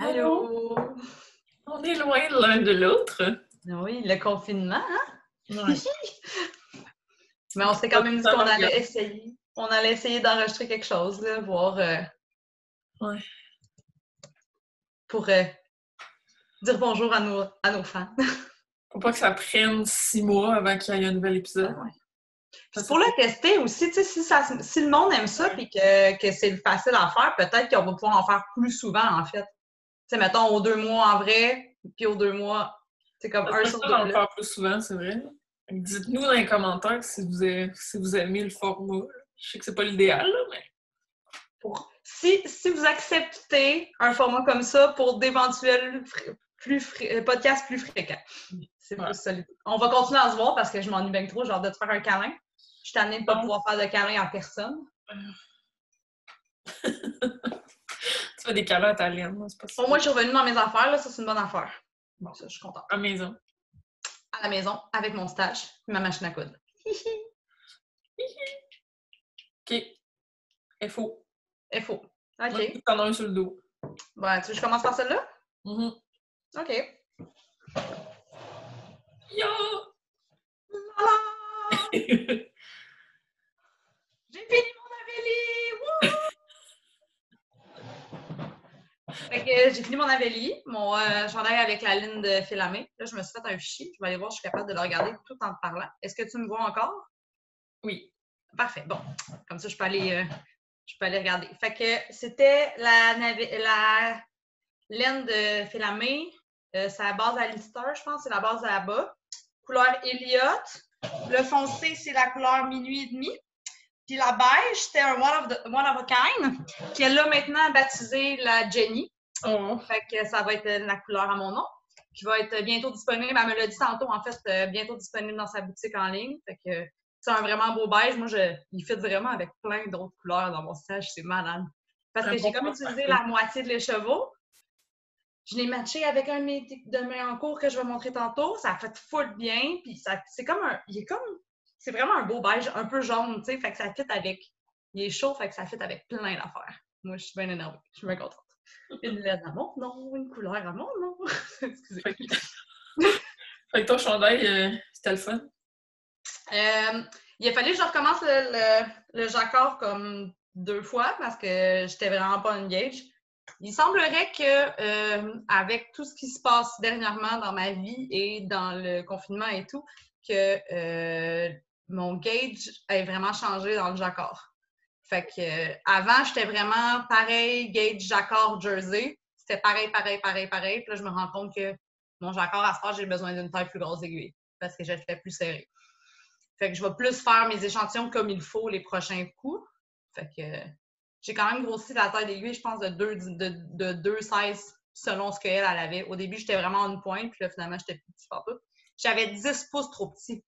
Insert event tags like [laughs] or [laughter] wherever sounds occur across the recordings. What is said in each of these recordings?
Allô? On est loin l'un de l'autre. Oui, le confinement, hein? Ouais. [laughs] Mais on s'est quand même dit qu'on allait essayer. On allait essayer d'enregistrer quelque chose, là, voir. euh, Ouais. Pour euh, dire bonjour à nos, à nos fans. [laughs] Faut pas que ça prenne six mois avant qu'il y ait un nouvel épisode. Ouais. Puis pour le tester aussi, tu sais, si, ça, si le monde aime ça et que, que c'est facile à faire, peut-être qu'on va pouvoir en faire plus souvent, en fait. Tu sais, mettons, aux deux mois en vrai, puis aux deux mois, c'est comme un On sur peut deux. faire plus souvent, c'est vrai. Dites-nous dans les commentaires si vous, avez- si vous aimez le format. Je sais que c'est pas l'idéal, mais pour- si, si vous acceptez un format comme ça pour d'éventuels plus euh, podcasts plus fréquents. C'est Ouais. plus ça l'idée. On va continuer à se voir parce que je m'ennuie bien trop, genre de te faire un câlin. Je suis tannée de pas Non. pouvoir faire de câlin en personne. [laughs] tu fais des à ta laine, c'est pas ça. Au moins, je suis revenue dans mes affaires, là, ça c'est une bonne affaire. Bon. Ça, je suis contente. À la maison. À la maison, avec mon stage, ma machine à coudre. [laughs] OK. Faut. Moi, OK. T'en as un sur le dos. Bon, tu veux que je commence par celle-là? Mhm. OK. Yo! [laughs] J'ai fini mon Avélie! Wouh! Que j'ai fini mon Avélie, mon euh, chandail avec la ligne de filamé. Là, je me suis fait un fichier. Je vais aller voir si je suis capable de le regarder tout en te parlant. Est-ce que tu me vois encore? Oui. Parfait. Bon, comme ça, je peux aller, euh, je peux aller regarder. Fait que c'était la, la laine de filamé. Euh, c'est la base à Lister, je pense. C'est la base à bas. Couleur Elliott. Le foncé, c'est la couleur minuit et demi. Puis la beige, c'était un one of, the- one of a kind, qu'elle a maintenant baptisé la Jenny. Oh. Fait que ça va être la couleur à mon nom. Qui va être bientôt disponible. Elle me l'a dit tantôt, en fait, euh, bientôt disponible dans sa boutique en ligne. Fait que c'est un vraiment beau beige. Moi, je, il fit vraiment avec plein d'autres couleurs dans mon stage. C'est malade. Parce que j'ai comme utilisé la moitié de l'écheveau. Je l'ai matché avec un de mes, de mes en cours que je vais montrer tantôt. Ça a fait full bien. Puis ça, c'est comme un. Il est comme. C'est vraiment un beau beige, un peu jaune, tu sais. Fait que ça fit avec. Il est chaud, fait que ça fit avec plein d'affaires. Moi, je suis bien énervée. Je suis bien contente. Une laine à mon nom, une couleur à mon nom. [laughs] Excusez. Fait que, [laughs] fait que ton chandail, euh, c'était le fun? Euh, il a fallu que je recommence le, le, le jacquard comme deux fois parce que j'étais vraiment pas engage. Il semblerait que euh, avec tout ce qui se passe dernièrement dans ma vie et dans le confinement et tout, que euh, mon gauge ait vraiment changé dans le jacquard. Fait que euh, avant, j'étais vraiment pareil, gauge jacquard jersey. C'était pareil, pareil, pareil, pareil. Puis là, je me rends compte que mon jacquard à ce stade, j'ai besoin d'une taille plus grosse aiguille parce que je le fais plus serré. Fait que je vais plus faire mes échantillons comme il faut les prochains coups. Fait que euh, j'ai quand même grossi la taille d'aiguille, je pense, de 2 de, de deux sizes selon ce qu'elle elle avait. Au début, j'étais vraiment en une pointe, puis là, finalement, j'étais plus petit partout. J'avais 10 pouces trop petit.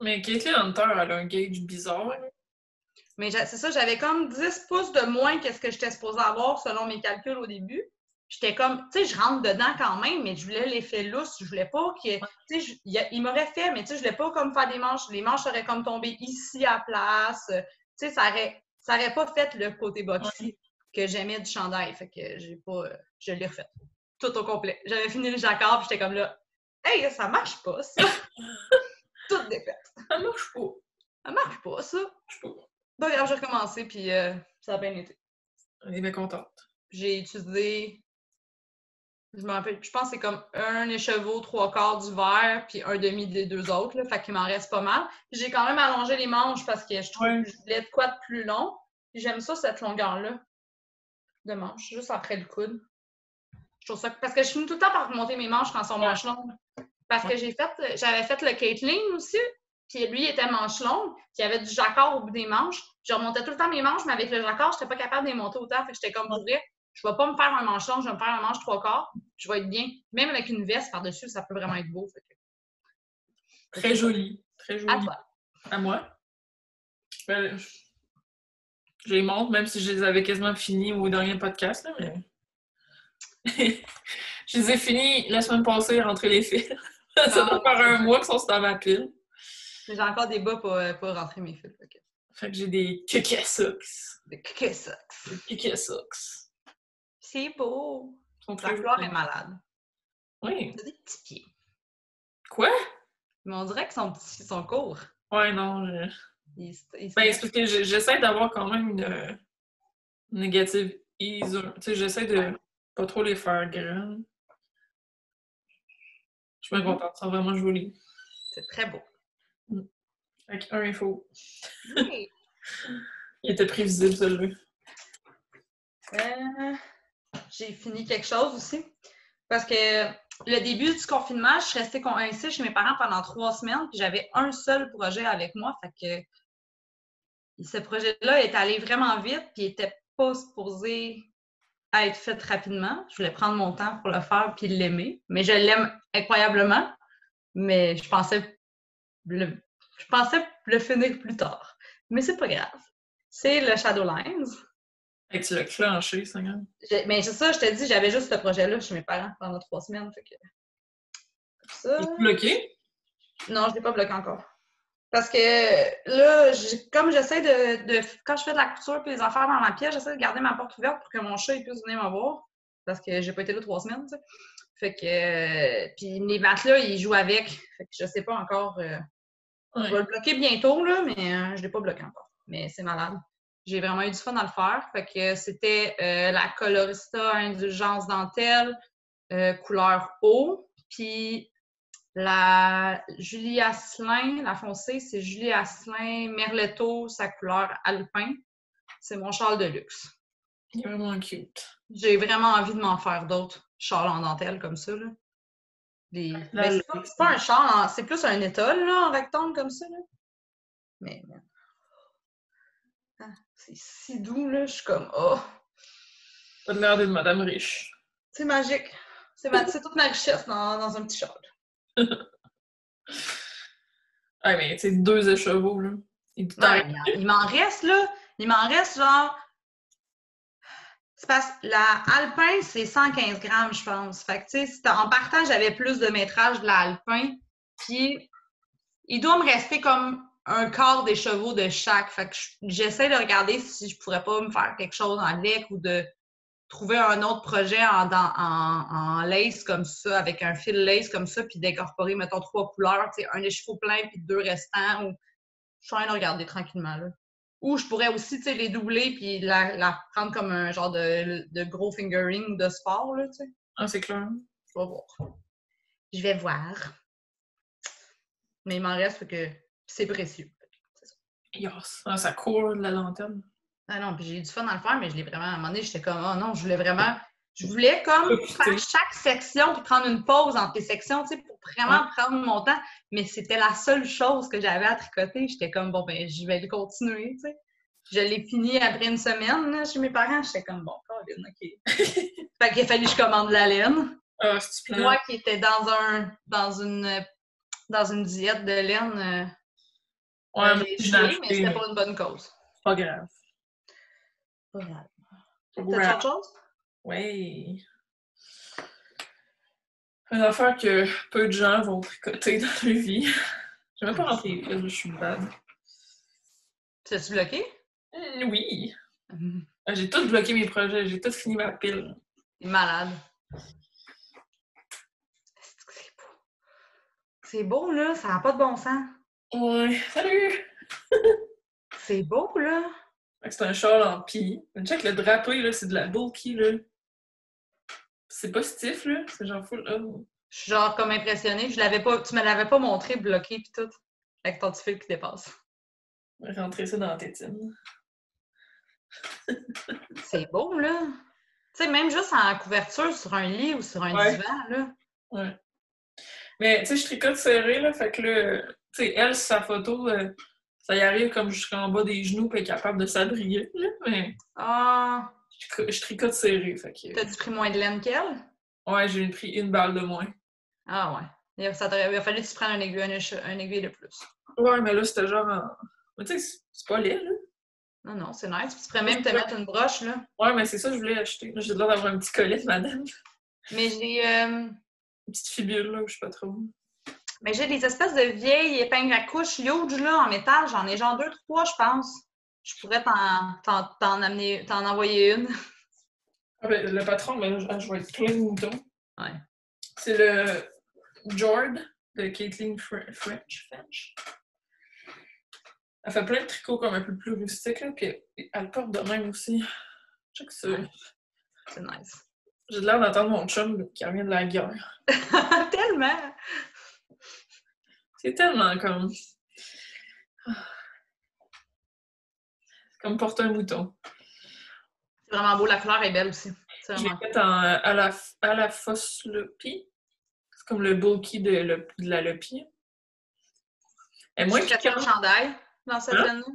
Mais Caitlyn Hunter, elle a un gauge bizarre. Mais c'est ça, j'avais comme 10 pouces de moins que ce que j'étais supposée avoir selon mes calculs au début. J'étais comme, tu sais, je rentre dedans quand même, mais je voulais l'effet lousse. Je voulais pas que, tu sais, il, m'aurait fait, mais tu sais, je voulais pas comme faire des manches. Les manches auraient comme tombé ici à place. Tu sais, ça aurait, ça aurait pas fait le côté boxy que j'aimais du chandail. Fait que j'ai pas, euh, je l'ai refait. Tout au complet. J'avais fini le jacquard, puis j'étais comme là, hey, ça marche pas, ça. [laughs] Toute défaite. Ça marche pas. Ça marche pas, ça. Ça marche pas. Grave, j'ai recommencé, puis euh, ça a bien été. On est bien contente. J'ai utilisé, je me rappelle, je pense que c'est comme un écheveau, trois quarts du vert, puis un demi des deux autres, là, fait qu'il m'en reste pas mal. J'ai quand même allongé les manches parce que je trouve Ouais. que je voulais de quoi de plus long. J'aime ça, cette longueur-là de manche, juste après le coude. Je trouve ça, parce que je finis tout le temps par remonter mes manches quand elles sont Ouais. manches longues. Parce que j'ai fait, j'avais fait le Caitlyn aussi, puis lui, il était manche longue, puis il y avait du jacquard au bout des manches. Je remontais tout le temps mes manches, mais avec le jacquard, j'étais pas capable de les monter autant. Fait que j'étais comme pour vrai, je vais pas me faire un manche long, je vais me faire un manche trois quarts, je vais être bien. Même avec une veste par-dessus, ça peut vraiment être beau. Fait que, Très joli. Très joli. à toi. À moi? Ben, je les montre, même si je les avais quasiment finis au dernier podcast, là, mais... [laughs] je les ai finis la semaine passée, rentrer les fils. Ça doit faire un mois qu'ils sont dans ma pile. J'ai encore des bas pour, euh, pour rentrer mes fils. Que, Fait que j'ai des Socks. des que ça. Des Socks. C'est beau. Son fleur est malade. Oui. C'est des petits pieds. Quoi? Mais on dirait qu'ils sont petits, ils sont courts. Ouais, non. je- Ben, c'est parce que j'essaie d'avoir quand même une euh, négative ease. Tu sais, j'essaie de pas trop les faire grandes. Je suis bien contente, sont vraiment jolis. C'est très beau. Avec un info. Oui. [laughs] Il était prévisible, celui-là. Euh, J'ai fini quelque chose aussi. Parce que le début du confinement, je suis restée ici chez mes parents pendant trois semaines, puis j'avais un seul projet avec moi. Fait que ce projet-là est allé vraiment vite, puis il n'était pas supposé être fait rapidement. Je voulais prendre mon temps pour le faire puis l'aimer. Mais je l'aime incroyablement. Mais je pensais le, je pensais le finir plus tard. Mais c'est pas grave. C'est le Shadowlands. Que tu l'as clenché. J'ai- Mais c'est ça, je te dis, j'avais juste ce projet-là chez mes parents pendant trois semaines. Fait que... Ça... Bloqué? Non, je l'ai pas bloqué encore. Parce que là, comme j'essaie de, de- Quand je fais de la couture et les affaires dans ma pièce, j'essaie de garder ma porte ouverte pour que mon chat il puisse venir me voir. Parce que j'ai pas été là trois semaines, tu sais. Fait que. euh, Puis les matelas, ils jouent avec. Fait que je sais pas encore. euh, Ouais. Je vais le bloquer bientôt, là, mais euh, je l'ai pas bloqué encore. Mais c'est malade. J'ai vraiment eu du fun à le faire. Fait que c'était euh, la Colorista Indulgence Dentelle, euh, couleur eau. Puis la Julie Asselin, la foncée, c'est Julie Asselin Merletto, sa couleur alpin. C'est mon châle de luxe. Il est vraiment cute. J'ai vraiment envie de m'en faire d'autres châles en dentelle comme ça. Là. Des... Ben, c'est pas, un châle, en- c'est plus un étole là, en rectangle comme ça. Là. Mais Ah, c'est si doux, là. Je suis comme Oh! T'as l'air d'une madame riche. C'est magique. C'est ma- toute ma richesse dans, dans un petit châle. [laughs] Ah, mais c'est deux écheveaux, là. Et. Ouais, il m'en reste, là. Il m'en reste, genre. C'est parce que la Alpin, c'est 115 grammes, je pense. Fait que, tu sais, si en partant, j'avais plus de métrage de la Alpin. Puis, il doit me rester comme un quart des chevaux de chaque. Fait que je- j'essaie de regarder si je pourrais pas me faire quelque chose avec ou de trouver un autre projet en, dans- en, en lace comme ça, avec un fil lace comme ça, puis d'incorporer, mettons, trois couleurs, un des chevaux plein puis deux restants. Ou... Je suis en train de regarder tranquillement, là. Ou je pourrais aussi, les doubler puis la, la prendre comme un genre de, de gros fingering de sport, là, tu sais. Ah, c'est clair. Je vais voir. Je vais voir. Mais il m'en reste que c'est précieux. Yes. Ah, ça court, de la dentelle. Ah non, puis j'ai eu du fun à le faire, mais je l'ai vraiment, à un moment donné, j'étais comme, oh non, je voulais vraiment, je voulais comme faire chaque section puis prendre une pause entre les sections, tu sais, pour vraiment prendre mon temps. Mais c'était la seule chose que j'avais à tricoter. J'étais comme, bon, ben, je vais le continuer, tu sais. Je l'ai fini après une semaine, là, chez mes parents. J'étais comme, bon, Colin, OK. [laughs] fait qu'il a fallu que je commande de la laine. Ah, Moi qui étais dans un, dans une, dans une diète de laine, euh, Ouais, mais j'ai mais c'était pas une bonne cause. pas grave. Pas grave. Grave. autre chose? Oui. Une affaire que peu de gens vont tricoter dans leur vie. [laughs] Je vais même pas fils, je suis bad. T'as-tu bloqué? Hum, oui. Ah, J'ai tout bloqué mes projets, j'ai tout fini ma pile. Malade. C'est beau? C'est beau, là. Ça n'a pas de bon sens. Ouais. Salut! [laughs] C'est beau, là. Fait que C'est un châle en pie. Check le drapé, là, c'est de la bulky, là. C'est pas stiff, là. C'est genre full. Oh. Je suis genre comme impressionnée. Je l'avais pas, tu me l'avais pas montré bloqué pis tout. Avec ton petit fil qui dépasse. Rentrer ça dans la tétine. [laughs] C'est beau, là. Tu sais, même juste en couverture sur un lit ou sur un Ouais. divan, là. Ouais. Mais, tu sais, je tricote serré, là. Fait que là, tu sais, elle, sur sa photo, euh, ça y arrive comme jusqu'en bas des genoux, puis est capable de s'abrier, là. Mais Ah, je, je tricote serré, fait que. t'as-tu pris moins de laine qu'elle? Ouais, j'ai pris une balle de moins. Ah, ouais. Il a, ça t'aurait- il a fallu que tu prennes un aiguille, un, aiguille de plus. Ouais, mais là, c'était genre en. Mais tu sais, c'est- pas laid, là. Non, non, c'est nice. Puis tu pourrais même te mettre une broche, là. Ouais, mais c'est ça que je voulais acheter. J'ai l'air d'avoir un petit collet de madame. Mais j'ai euh, Une petite fibule, là, je sais pas trop. Mais j'ai des espèces de vieilles épingles à couche huge, là, en métal. J'en ai genre deux, trois, je pense. Je pourrais t'en, t'en, t'en amener, t'en envoyer une. Ah ben, le patron, ben, je, être plein de moutons. Ouais. C'est le Jord de Caitlin Fre- French. French. Elle fait plein de tricots comme un peu plus rustiques, là, puis elle le porte de même aussi. Check ça. Ouais. C'est nice. J'ai l'air d'entendre mon chum qui revient de la guerre. [laughs] Tellement! C'est tellement comme. Comme porter un mouton. C'est vraiment beau. La couleur est belle aussi. C'est Je l'ai vraiment fait en, à la, à la fosse Lopi. C'est comme le bulky de, le- de la Lopi. Et moi, tu un chandail dans cette Hein? laine-là?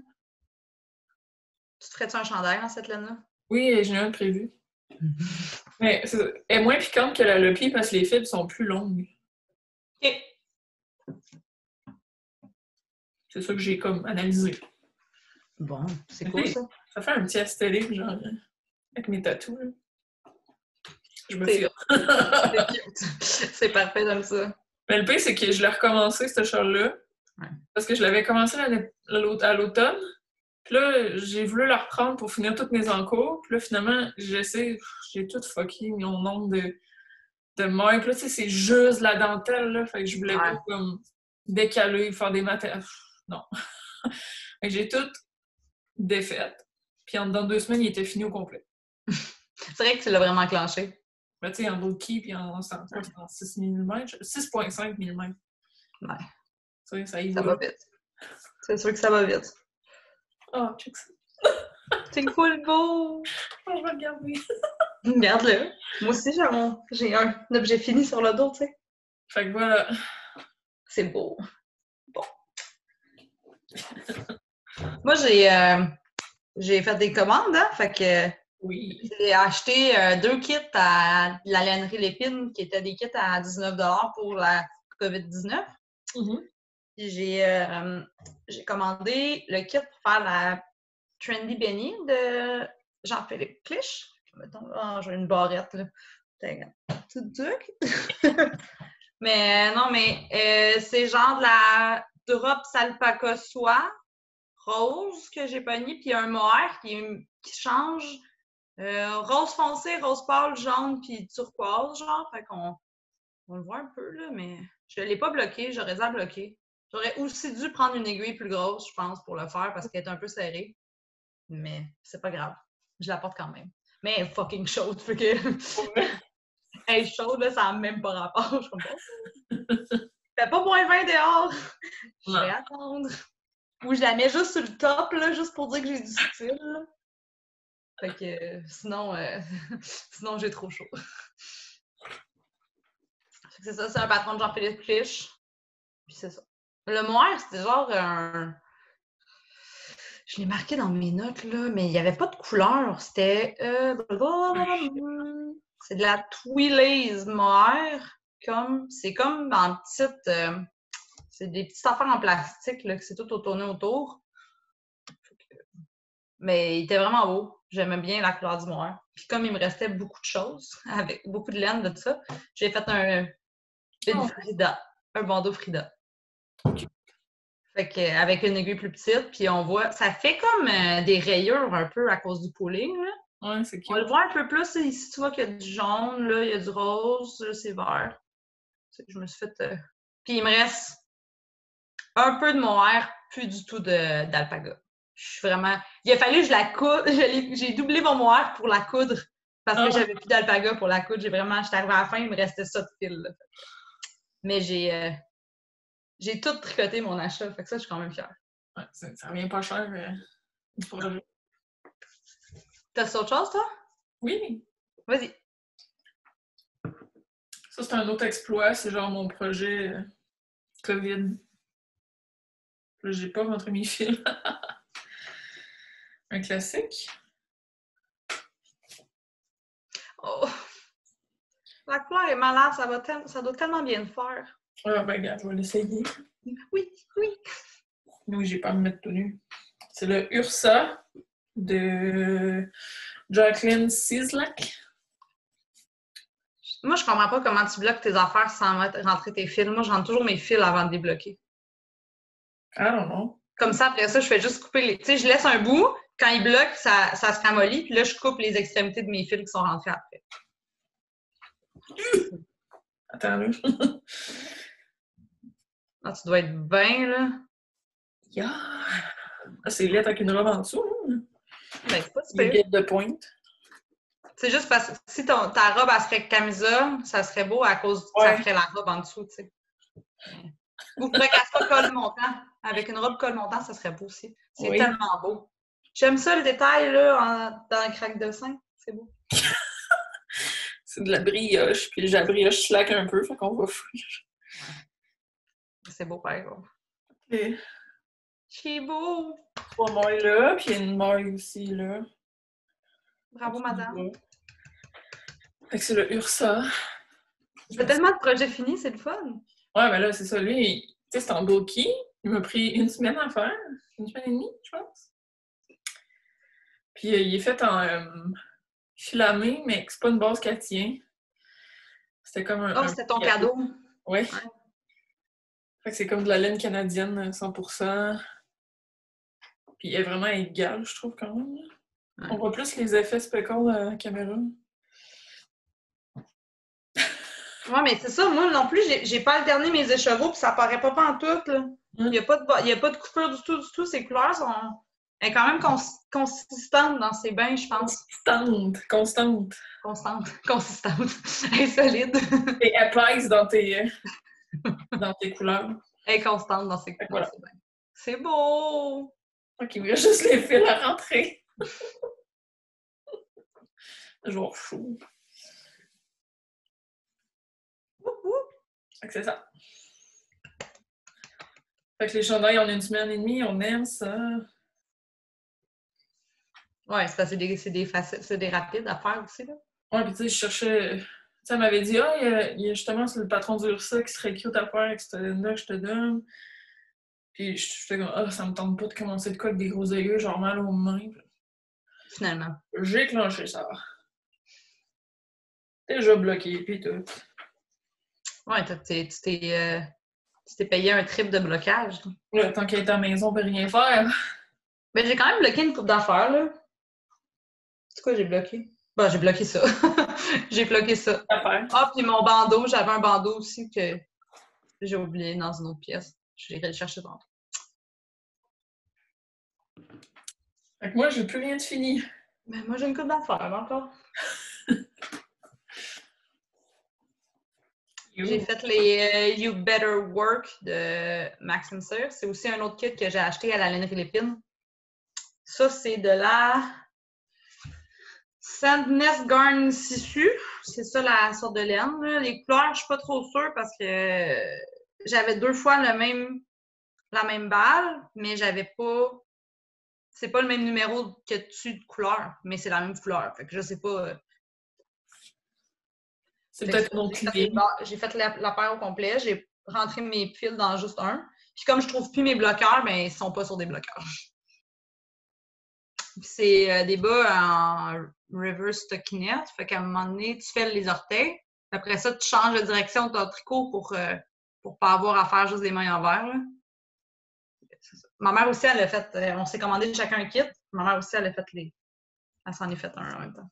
Tu te ferais-tu un chandail dans cette laine-là? Oui, j'en ai un prévu. [laughs] Mais c'est- elle est moins piquante que la Lopi parce que les fibres sont plus longues. OK. C'est ça que j'ai comme analysé. Bon, c'est cool, ça. Ça fait un petit astérique, genre, euh, avec mes tatous. Je me C'est fie. [laughs] C'est parfait, j'aime ça. Mais le pire, c'est que je l'ai recommencé, ce char-là. Ouais. Parce que je l'avais commencé à l'automne. Puis là, j'ai voulu le reprendre pour finir toutes mes encours. Puis là, finalement, j'essaie, j'ai tout fucké mon nombre de, de. Puis là, tu sais, c'est juste la dentelle, là. Fait que je voulais Ouais. pas comme décaler, faire des matériaux. Non. [laughs] j'ai tout défait. Puis en deux semaines, il était fini au complet. C'est vrai que tu l'as vraiment enclenché. Mais tu sais, en bulky, puis en, en, en 6 mm, 6,5 mm. Ouais. Ça y Ça va. va vite. C'est sûr que ça va vite. Oh, check ça. [laughs] C'est cool beau! Oh, je vais regarder. [laughs] Regarde-le. Moi aussi, j'ai un, j'ai un objet fini sur le dos, tu sais. Fait que voilà. C'est beau. Moi, j'ai euh, j'ai fait des commandes, hein? Fait que Oui. j'ai acheté euh, deux kits à la lainerie Lépine, qui étaient des kits à 19 pour la COVID-19. Mhm. Puis j'ai euh, j'ai commandé le kit pour faire la Trendy Benny de Jean-Philippe Clich. Mettons, ah, j'ai une barrette, là. Tout [laughs] mais non, mais c'est genre de la Drops Alpaca Soie rose que j'ai pogné, puis un mohair qui, change euh, rose foncé, rose pâle, jaune, puis turquoise, genre. Fait qu'on on le voit un peu, là, mais je l'ai pas bloqué, j'aurais dû la bloquer. J'aurais aussi dû prendre une aiguille plus grosse, je pense, pour le faire parce qu'elle est un peu serrée. Mais c'est pas grave. Je la porte quand même. Mais elle est fucking chaude, fait que. [laughs] elle est chaude, là, ça n'a même pas rapport. Je comprends. [laughs] Fait pas moins 20 dehors. Je vais attendre. Ou je la mets juste sur le top, là, juste pour dire que j'ai du style. là. Fait que euh, sinon, euh, [laughs] sinon j'ai trop chaud. C'est ça, c'est un patron de Jean-Philippe Clich. Puis c'est ça. Le moire, c'était genre un. Je l'ai marqué dans mes notes, là, mais il n'y avait pas de couleur. C'était. euh, C'est de la Twilaze mohair. Comme... C'est comme en petite. euh, C'est des petites affaires en plastique, là, que c'est tout tourné autour. Mais il était vraiment beau. J'aimais bien la couleur du mohair. Puis comme il me restait beaucoup de choses, [laughs] avec beaucoup de laine de tout ça, j'ai fait un. Une Oh. Frida. Un bandeau Frida. Fait que, avec une aiguille plus petite, puis on voit, ça fait comme euh, des rayures un peu à cause du pooling. Là. Ouais, c'est On le voit un peu plus ici, tu vois qu'il y a du jaune, là, il y a du rose, c'est vert. Je me suis fait. euh, Puis il me reste un peu de mohair, plus du tout d'alpaga. Je suis vraiment. Il a fallu que je la coudre. [laughs] J'ai doublé mon mohair pour la coudre parce que Ah. j'avais plus d'alpaga pour la coudre. J'ai vraiment. J'étais arrivée à la fin, il me restait ça de fil. là. Mais j'ai. euh, J'ai tout tricoté mon achat, fait que ça, je suis quand même fière. Ouais, ça, ça revient pas cher. euh, projet. T'as autre chose, toi? Oui. Vas-y. Ça, c'est un autre exploit. C'est genre mon projet euh, COVID. Là, j'ai pas rentré mes fils. [laughs] un classique. Oh. La couleur est malade, ça, va tel- ça doit tellement bien le faire. Ah, ben, regarde, je vais l'essayer. Oui, oui. Oui, j'ai pas à me mettre tout nu. C'est le Ursa de Jacqueline Sislak. Moi, je comprends pas comment tu bloques tes affaires sans rentrer tes fils. Moi, je rentre toujours mes fils avant de les bloquer. I don't know. Comme ça, après ça, je fais juste couper les. Tu sais, je laisse un bout, quand il bloque, ça, ça se ramollit, puis là, je coupe les extrémités de mes fils qui sont rentrés après. Attends, là. [laughs] Ah, tu dois être bien, là. Yeah. Ah, c'est laid avec une robe en dessous. hein. Ben, c'est pas super. de pointe. C'est juste parce que si ton- ta robe, elle serait camisole, ça serait beau à cause que ça ferait la robe en dessous, tu sais. Ou faudrait qu'elle soit col montant. Avec une robe col montant, ça serait beau aussi. C'est Oui. tellement beau. J'aime ça, le détail, là, en- dans le craque de sein. C'est beau. [laughs] C'est de la brioche, puis la brioche slack un peu, fait qu'on va fuir. C'est beau, par exemple. Et C'est beau. trois mailles là, puis une maille aussi là. Bravo, madame. Fait que c'est le Ursa. Fais tellement de projets finis, c'est le fun. Ouais, mais là, c'est ça. Lui, tu sais, c'est en bulky. Il m'a pris une semaine à faire. Une semaine et demie, je pense. Puis euh, il est fait en euh, filamé, mais c'est pas une base qu'elle tient. C'était comme un. Oh, c'était ton cadeau. Ouais. Fait que c'est comme de la laine canadienne, euh, 100%. Puis elle est vraiment égale, je trouve, quand même. Ouais. On voit plus les effets speckle à la caméra. Ouais, mais c'est ça, moi non plus, j'ai- pas alterné mes écheveaux, puis ça paraît pas en tout, là. Il n'y a, pas de ba- il y a pas de coupure du tout, du tout. Ces couleurs sont elles sont quand même cons- consistantes dans ses bains, je pense. Constante, constante. Constantes, [laughs] consistantes, [laughs] [laughs] et solides. Et épaisse dans tes, euh, dans tes couleurs. Dans ses, Fait que dans voilà. ses bains. C'est beau! Ok, il juste les fils à rentrer. Genre chaud. C'est ça. Fait que les chandails, on a une semaine et demie, on aime ça. Ouais, c'est parce que c'est des, c'est des, rapides à faire aussi, là. Ouais, puis tu sais, je cherchais. Tu sais, elle m'avait dit, ah, il y a- il y, a justement le patron d'Ursa qui serait cute à faire avec cette laine-là que je te donne. Puis j'étais comme, ah, ça me tente pas de commencer de quoi avec des gros yeux, genre mal aux mains. Finalement. J'ai clenché ça. Déjà bloqué, puis tout. Tu t'es euh, tu t'es payé un trip de blocage. Ouais, tant qu'elle est à la maison, on peut rien faire. Mais j'ai quand même bloqué une coupe d'affaires, là. C'est quoi j'ai bloqué? Bon, j'ai bloqué ça. [laughs] j'ai bloqué ça. Ah, puis mon bandeau, j'avais un bandeau aussi que j'ai oublié dans une autre pièce. Je l'ai chercher tantôt. Fait que moi, j'ai plus rien de fini. Ben, moi, j'ai une coupe d'affaires encore. [laughs] J'ai fait les euh, You Better Work de Maxim Sir. C'est aussi un autre kit que j'ai acheté à la lainerie Lépine. Ça, c'est de la Sandness Garn Tissu. C'est ça la sorte de laine. Les couleurs, je suis pas trop sûre parce que j'avais deux fois même, la même balle, mais j'avais pas. C'est pas le même numéro que dessus de couleur, mais c'est la même couleur. Fait que je sais pas. C'est peut-être mon j'ai fait les client. barres- J'ai fait la, la paire au complet, j'ai rentré mes fils dans juste un. Puis comme je trouve plus mes bloqueurs, ben ils sont pas sur des bloqueurs. C'est euh, des bas en reverse stockinette. Fait qu'à un moment donné, tu fais les orteils. Après ça, tu changes de direction de ton tricot pour, euh, pour pas avoir à faire juste des mains envers. là. Ma mère aussi, elle a fait. euh, on s'est commandé chacun un kit. Ma mère aussi, elle a fait les. Elle s'en est fait un en même temps.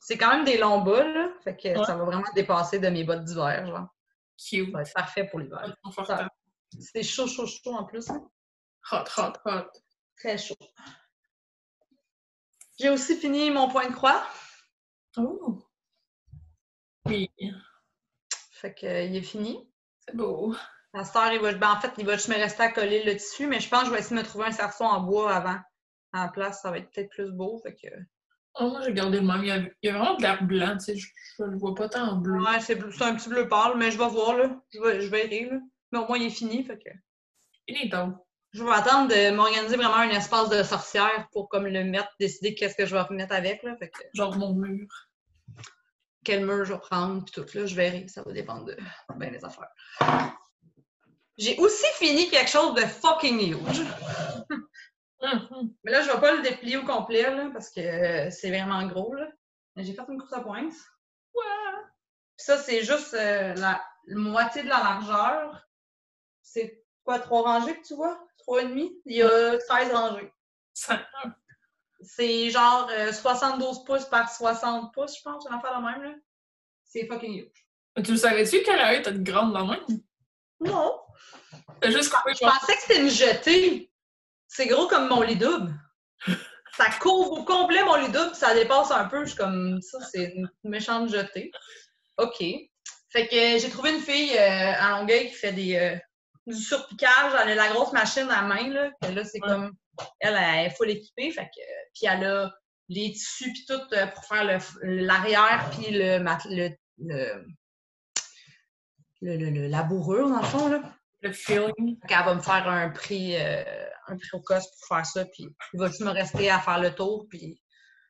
C'est quand même des longs bas, là. Fait que Ouais. ça va vraiment dépasser de mes bottes d'hiver, genre. Cute. Ça va être parfait pour l'hiver. C'est chaud, chaud, chaud en plus. hein. Hot, hot, hot. Très chaud. J'ai aussi fini mon point de croix. Oh. Oui, Fait que euh, il est fini. c'est beau. La star, il va, ben, en fait, il va juste me rester à coller le tissu, mais je pense que je vais essayer de me trouver un cerceau en bois avant. La place, ça va être peut-être plus beau. Fait que... Oh, moi, j'ai gardé le même. Il y a, il y a vraiment de l'air blanc, tu sais. Je, je le vois pas tant en bleu. Ouais, c'est un petit bleu pâle, mais je vais voir, là. Je vais, je verrai, là. Mais au moins, il est fini, fait que... Finito. Je vais attendre de m'organiser vraiment un espace de sorcière pour comme le mettre, décider qu'est-ce que je vais mettre avec, là. Fait que Genre mon mur. quel mur je vais prendre, puis tout, là, je verrai. Ça va dépendre de bien les affaires. J'ai aussi fini quelque chose de fucking huge. Hum, Mais là, je vais pas le déplier au complet, là, parce que euh, c'est vraiment gros, là. Mais j'ai fait une course à pointe. Ouais. Puis ça, c'est juste euh, la moitié de la largeur. C'est quoi, trois rangées que tu vois? Trois et demi? Il y a 13 rangées. Ça- C'est genre euh, 72 pouces par 60 pouces, je pense, j'en faire le même, là. C'est fucking huge. Tu le savais-tu qu'elle a été grande dans même? Non! Juste Je pensais que c'était une jetée. C'est gros comme mon lit double. Ça couvre au complet mon lit double, ça dépasse un peu. Je suis comme, ça, c'est une méchante jetée. OK. Fait que j'ai trouvé une fille euh, à Longueuil qui fait des, euh, du surpiquage. Elle a la grosse machine à main, là. Là, c'est Ouais. comme, elle, elle est full équipée. Fait que, puis elle a les tissus puis tout euh, pour faire l'arrière puis le, mat- le, le, le, le- le- la bourrure, dans le fond, là. Le feeling. Qu'elle va me faire un prix, euh, un prix au cost pour faire ça, puis il va juste me rester à faire le tour, puis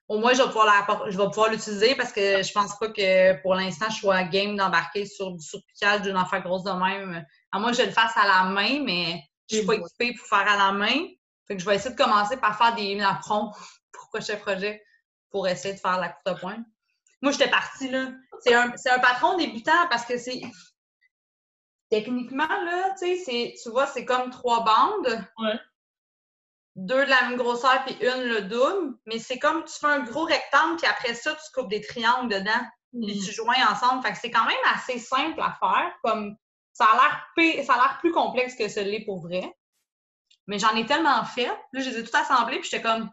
au moins je vais pouvoir l'utiliser parce que je pense pas que pour l'instant je sois game d'embarquer sur du surpiquage d'une affaire grosse de même. À moins que je le fasse à la main, mais je suis pas équipée pour faire à la main. Fait que je vais essayer de commencer par faire des napperons pour prochain projet pour essayer de faire la courte pointe. Moi, j'étais partie, là. C'est un, c'est un patron débutant parce que c'est. Techniquement, là, tu sais, tu vois, c'est comme trois bandes. Ouais. Deux de la même grosseur puis une le double. Mais c'est comme tu fais un gros rectangle puis après ça, tu coupes des triangles dedans puis tu joins ensemble. Fait que c'est quand même assez simple à faire. Comme ça a l'air pi- ça a l'air plus complexe que ce l'est pour vrai. Mais j'en ai tellement fait. Là, je les ai tout assemblés puis j'étais comme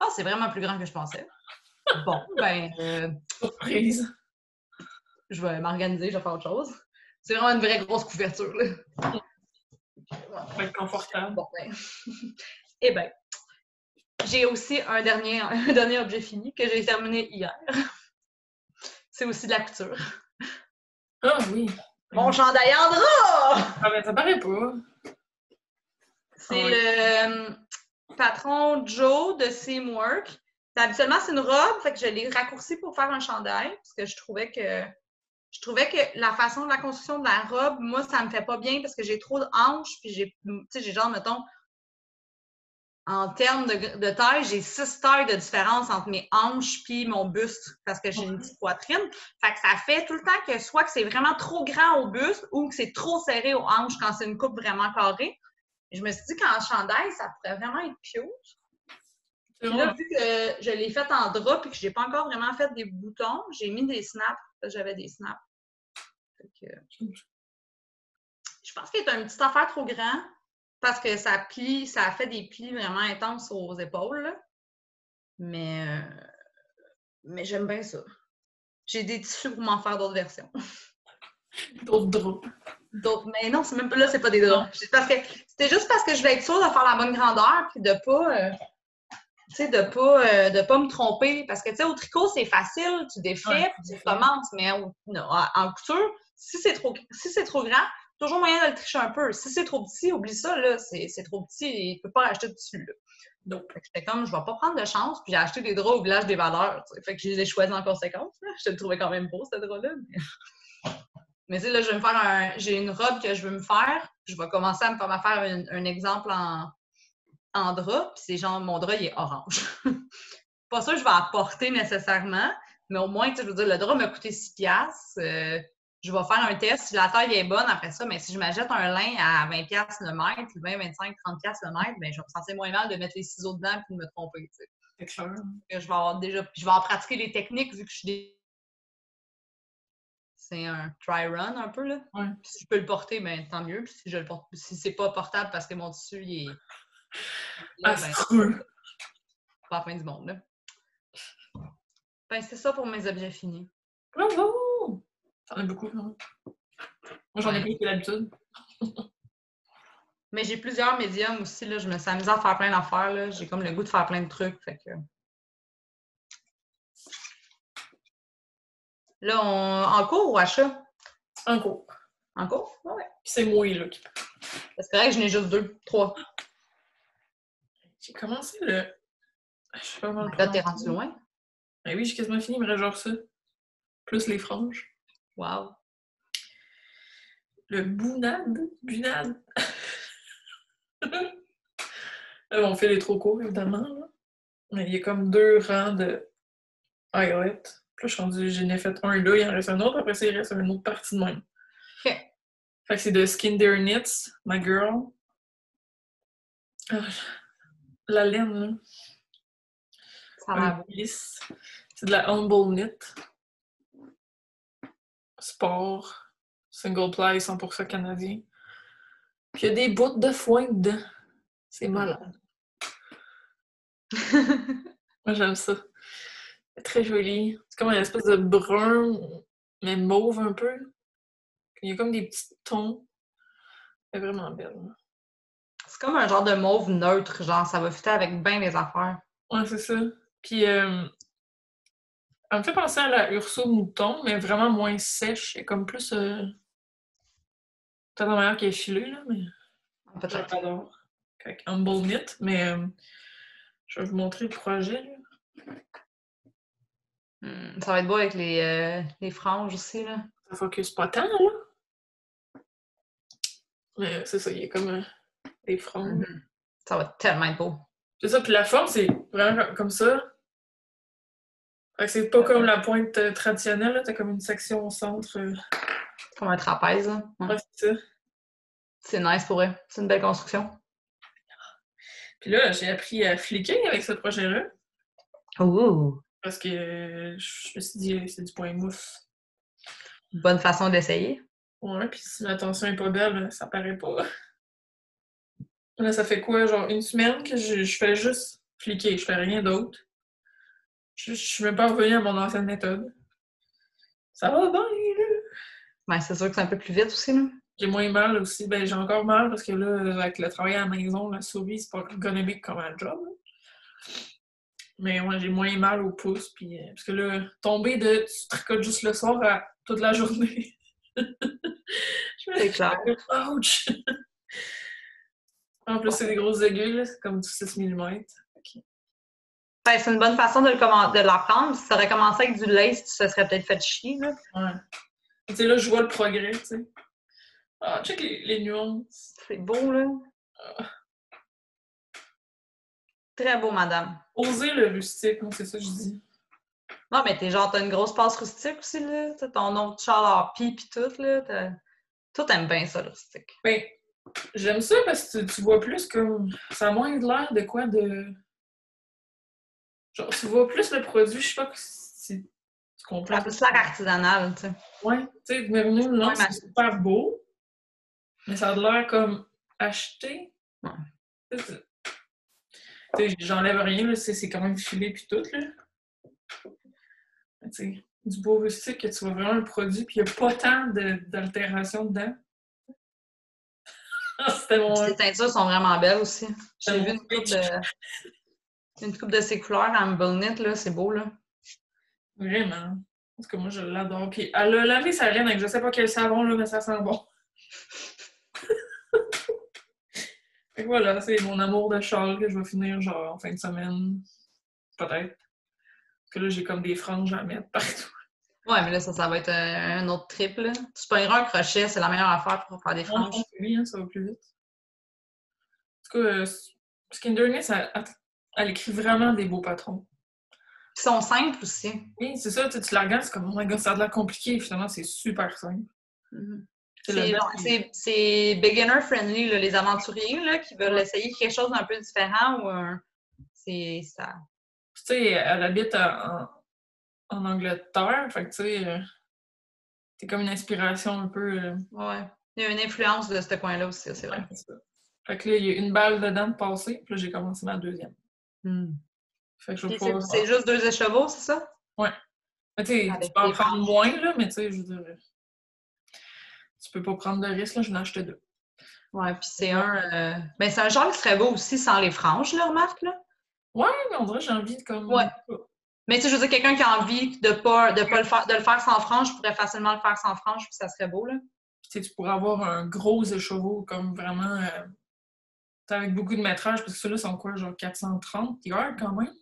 Ah, c'est vraiment plus grand que je pensais. Bon, ben, euh, [laughs] Surprise. je vais m'organiser, je vais faire autre chose. C'est vraiment une vraie grosse couverture, là. Ça va être confortable. Bon, ben. [laughs] Eh ben, j'ai aussi un dernier, un dernier objet fini que j'ai terminé hier. C'est aussi de la couture. Ah oui. Mon chandail en drap! Ah ben ça paraît pas. C'est Ouais. le euh, patron Joe de Seamwork. Habituellement, c'est une robe, fait que je l'ai raccourci pour faire un chandail, parce que je trouvais que je trouvais que la façon de la construction de la robe, moi, ça me fait pas bien parce que j'ai trop de hanches, puis j'ai, tu sais, j'ai genre, mettons, en termes de, de taille, j'ai six tailles de différence entre mes hanches puis mon buste parce que j'ai une petite poitrine. Fait que ça fait tout le temps que soit que c'est vraiment trop grand au buste ou que c'est trop serré aux hanches quand c'est une coupe vraiment carrée. Je me suis dit qu'en chandail, ça pourrait vraiment être cute. Puis là, vu que je l'ai fait en drap et que j'ai pas encore vraiment fait des boutons, j'ai mis des snaps. J'avais des snaps. Que, je pense qu'il est une petite affaire trop grand parce que ça plie, ça fait des plis vraiment intenses aux épaules. là. Mais, euh, mais j'aime bien ça. J'ai des tissus pour m'en faire d'autres versions. [laughs] D'autres draps. D'autres, mais non, c'est même pas là, c'est pas des draps. Parce que c'était juste parce que je voulais être sûre de faire la bonne grandeur puis de pas euh, tu sais de pas euh, de pas me tromper parce que tu sais au tricot c'est facile, tu défais Ouais, puis tu défais. recommences mais en en couture, si c'est trop si c'est trop grand, toujours moyen de le tricher un peu. Si c'est trop petit, oublie ça là, c'est trop petit et tu peux pas acheter dessus là. Donc, j'étais comme je vais pas prendre de chance puis j'ai acheté des draps au village des valeurs. Fait que je les ai choisis en conséquence. là. Je te le trouvais quand même beau ce drap là. Mais... [laughs] Mais tu sais, là, je vais me faire un. J'ai une robe que je veux me faire. Je vais commencer à me faire, faire un, un exemple en, en drap. Puis c'est genre, mon drap, il est orange. [laughs] pas sûr que je vais apporter nécessairement, mais au moins, tu je veux dire, le drap m'a coûté 6 piastres. Euh, je vais faire un test. Si la taille est bonne après ça, mais si je m'achète un lin à 20 piastres le mètre, 20, 25, 30 piastres le mètre, ben, je vais me sentir moins mal de mettre les ciseaux dedans et de me tromper. tu sais. je vais avoir déjà. puis Je vais en pratiquer les techniques vu que je suis des- C'est un try run un peu là. Ouais. Puis si je peux le porter, ben tant mieux. Puis si je le porte, si c'est pas portable parce que mon tissu il est. Là, ben, pas la fin du monde là. Ben c'est ça pour mes objets finis. Bravo! T'en as beaucoup, non? Moi, j'en ai plus que d'habitude. Mais j'ai plusieurs médiums aussi là. Je me suis amusée à faire plein d'affaires là. J'ai comme le goût de faire plein de trucs. Fait que. Là, on... en cours ou achat? En cours. En cours? Ouais, c'est moi, là, qui C'est correct, j'en ai juste deux, trois. J'ai commencé le. Je sais pas comment Là, t'es rendu loin? Ben oui, j'ai quasiment fini, mais genre ça. Plus les franges. Wow. Le bounade. Bunade. Là, mon fil est trop court, évidemment. là. Mais il y a comme deux rangs de highlights. Puis là, je suis rendue, j'en ai fait un là, il en reste un autre. Après ça, il reste une autre partie de même. OK. Fait que c'est de Skin Knits, my girl. Ah, la laine, là. Ça a l'air un beau. lisse. C'est de la Humble Knit. Sport. Single ply 100% canadien. Puis il y a des bouts de foin dedans. C'est malade. [laughs] Moi, j'aime ça. C'est très joli. C'est comme une espèce de brun, mais mauve un peu. Il y a comme des petits tons. C'est vraiment belle. C'est comme un genre de mauve neutre, genre ça va fitter avec bien les affaires. Ouais, c'est ça. Puis, euh, elle me fait penser à la Urso Mouton, mais vraiment moins sèche. Et comme plus. Euh... Peut-être la manière qu'elle est filée, là, mais. Peut-être. J'adore. Avec Humble Knit, mais. euh, Je vais vous montrer le projet, là. Hmm, ça va être beau avec les, euh, les franges aussi, là. Ça focus pas tant, là. Mais c'est ça, il a comme des franges. Mhm. Ça va tellement être beau. C'est ça, puis la forme, c'est vraiment comme- ça. C'est pas comme la pointe euh, traditionnelle. T'as comme une section au centre. euh. Comme un trapèze, là. Ouais. Ouais, c'est ça. C'est nice pour eux. C'est une belle construction. Puis là, j'ai appris à fliquer avec ce projet-là. Ouh! Parce que euh, je me suis dit, c'est du point mousse. Bonne façon d'essayer. Ouais, puis si ma tension est pas belle, ça paraît pas. Là, ça fait quoi, genre une semaine que je, je fais juste fliquer, je fais rien d'autre. Je, je suis même pas revenue à mon ancienne méthode. Ça va bien, là. Ben, c'est sûr que c'est un peu plus vite aussi, là. J'ai moins mal aussi. Ben, j'ai encore mal parce que là, avec le travail à la maison, la souris, c'est pas ergonomique comme un job. là. Mais ouais, j'ai moins mal au pouce. Puis, euh, parce que là, tomber de tu tricotes juste le soir à toute la journée. [laughs] Je me clair. [laughs] Ouch! [laughs] En plus, c'est des grosses aiguilles, c'est comme du 6 mm. Ben, c'est une bonne façon de, le de l'apprendre. Si ça aurait commencé avec du lace, tu te serais peut-être fait chier, là. Ouais. Tu sais, là, je vois le progrès, tu sais. Ah, check les, les nuances. C'est beau, là. Très beau, madame. Oser le rustique, moi, c'est ça que je dis. Non, mais t'es genre, t'as une grosse passe rustique aussi, là. T'as ton autre char en pis pis tout, là. Tout aime bien ça, le rustique. Ben, j'aime ça parce que tu, tu vois plus comme. Ça a moins de l'air de quoi de. Genre, tu vois plus le produit, je sais pas si tu comprends. Ça plus l'air artisanal, tu sais. Ouais, tu sais, bienvenue, non, Ouais, c'est super beau, mais ça a l'air comme acheté. Ouais. Tu sais, j'enlève rien, là, c'est quand même filé puis tout, là. Tu sais, du beau rustique, que tu vois vraiment le produit, puis il n'y a pas tant de- d'altération dedans. [laughs] C'était mon. Teintures sont vraiment belles aussi. J'ai vu une coupe de... [laughs] Une coupe de ces couleurs Humble Knit, là. C'est beau, là. Vraiment. Parce que moi, je l'adore. Puis elle a lavé sa laine avec je sais pas quel savon, là, mais ça sent bon. [laughs] fait que voilà, c'est mon amour de Charles que je vais finir genre en fin de semaine. Peut-être. Parce que là, j'ai comme des franges à mettre partout. Ouais, mais là, ça, ça va être un, un autre trip, là. Tu pogneras un crochet, c'est la meilleure affaire pour faire des Je franges. oui, hein, ça va plus vite. En tout cas, euh, Skinderness, elle, elle- écrit vraiment des beaux patrons. Ils sont simples aussi. Oui, c'est ça, tu, tu la regardes, c'est comme, oh my god, ça a l'air compliqué. Finalement, c'est super simple. Mhm. C'est beginner friendly, là, les aventuriers là, qui veulent essayer quelque chose d'un peu différent ou. C'est ça. Tu sais, elle habite en, en Angleterre, fait que tu sais, euh, t'es comme une inspiration un peu. euh, Ouais. Il y a une influence de ce coin-là aussi, c'est vrai. ouais, ça. Fait que là, il y a une balle dedans de passer, puis là, j'ai commencé ma deuxième. Fait que je Puis C'est juste deux écheveaux, c'est ça? Mais tu sais, Avec tu peux en prendre moins, là, mais tu sais, je veux dire. Tu peux pas prendre de risque, là, je n'ai acheté deux. Ouais, puis c'est un. euh, Ben, c'est un genre qui serait beau aussi sans les franges, là, remarque, là. Ouais, mais on dirait que j'ai envie de comme. Ouais. Mais tu sais, je veux dire, quelqu'un qui a envie de pas, de pas le faire, de le faire sans franges pourrait facilement le faire sans franges, puis ça serait beau, là. Tu sais, tu pourrais avoir un gros écheveau, comme vraiment. euh, tu avec beaucoup de métrage, parce que ceux-là sont quoi, genre 430 yards quand même?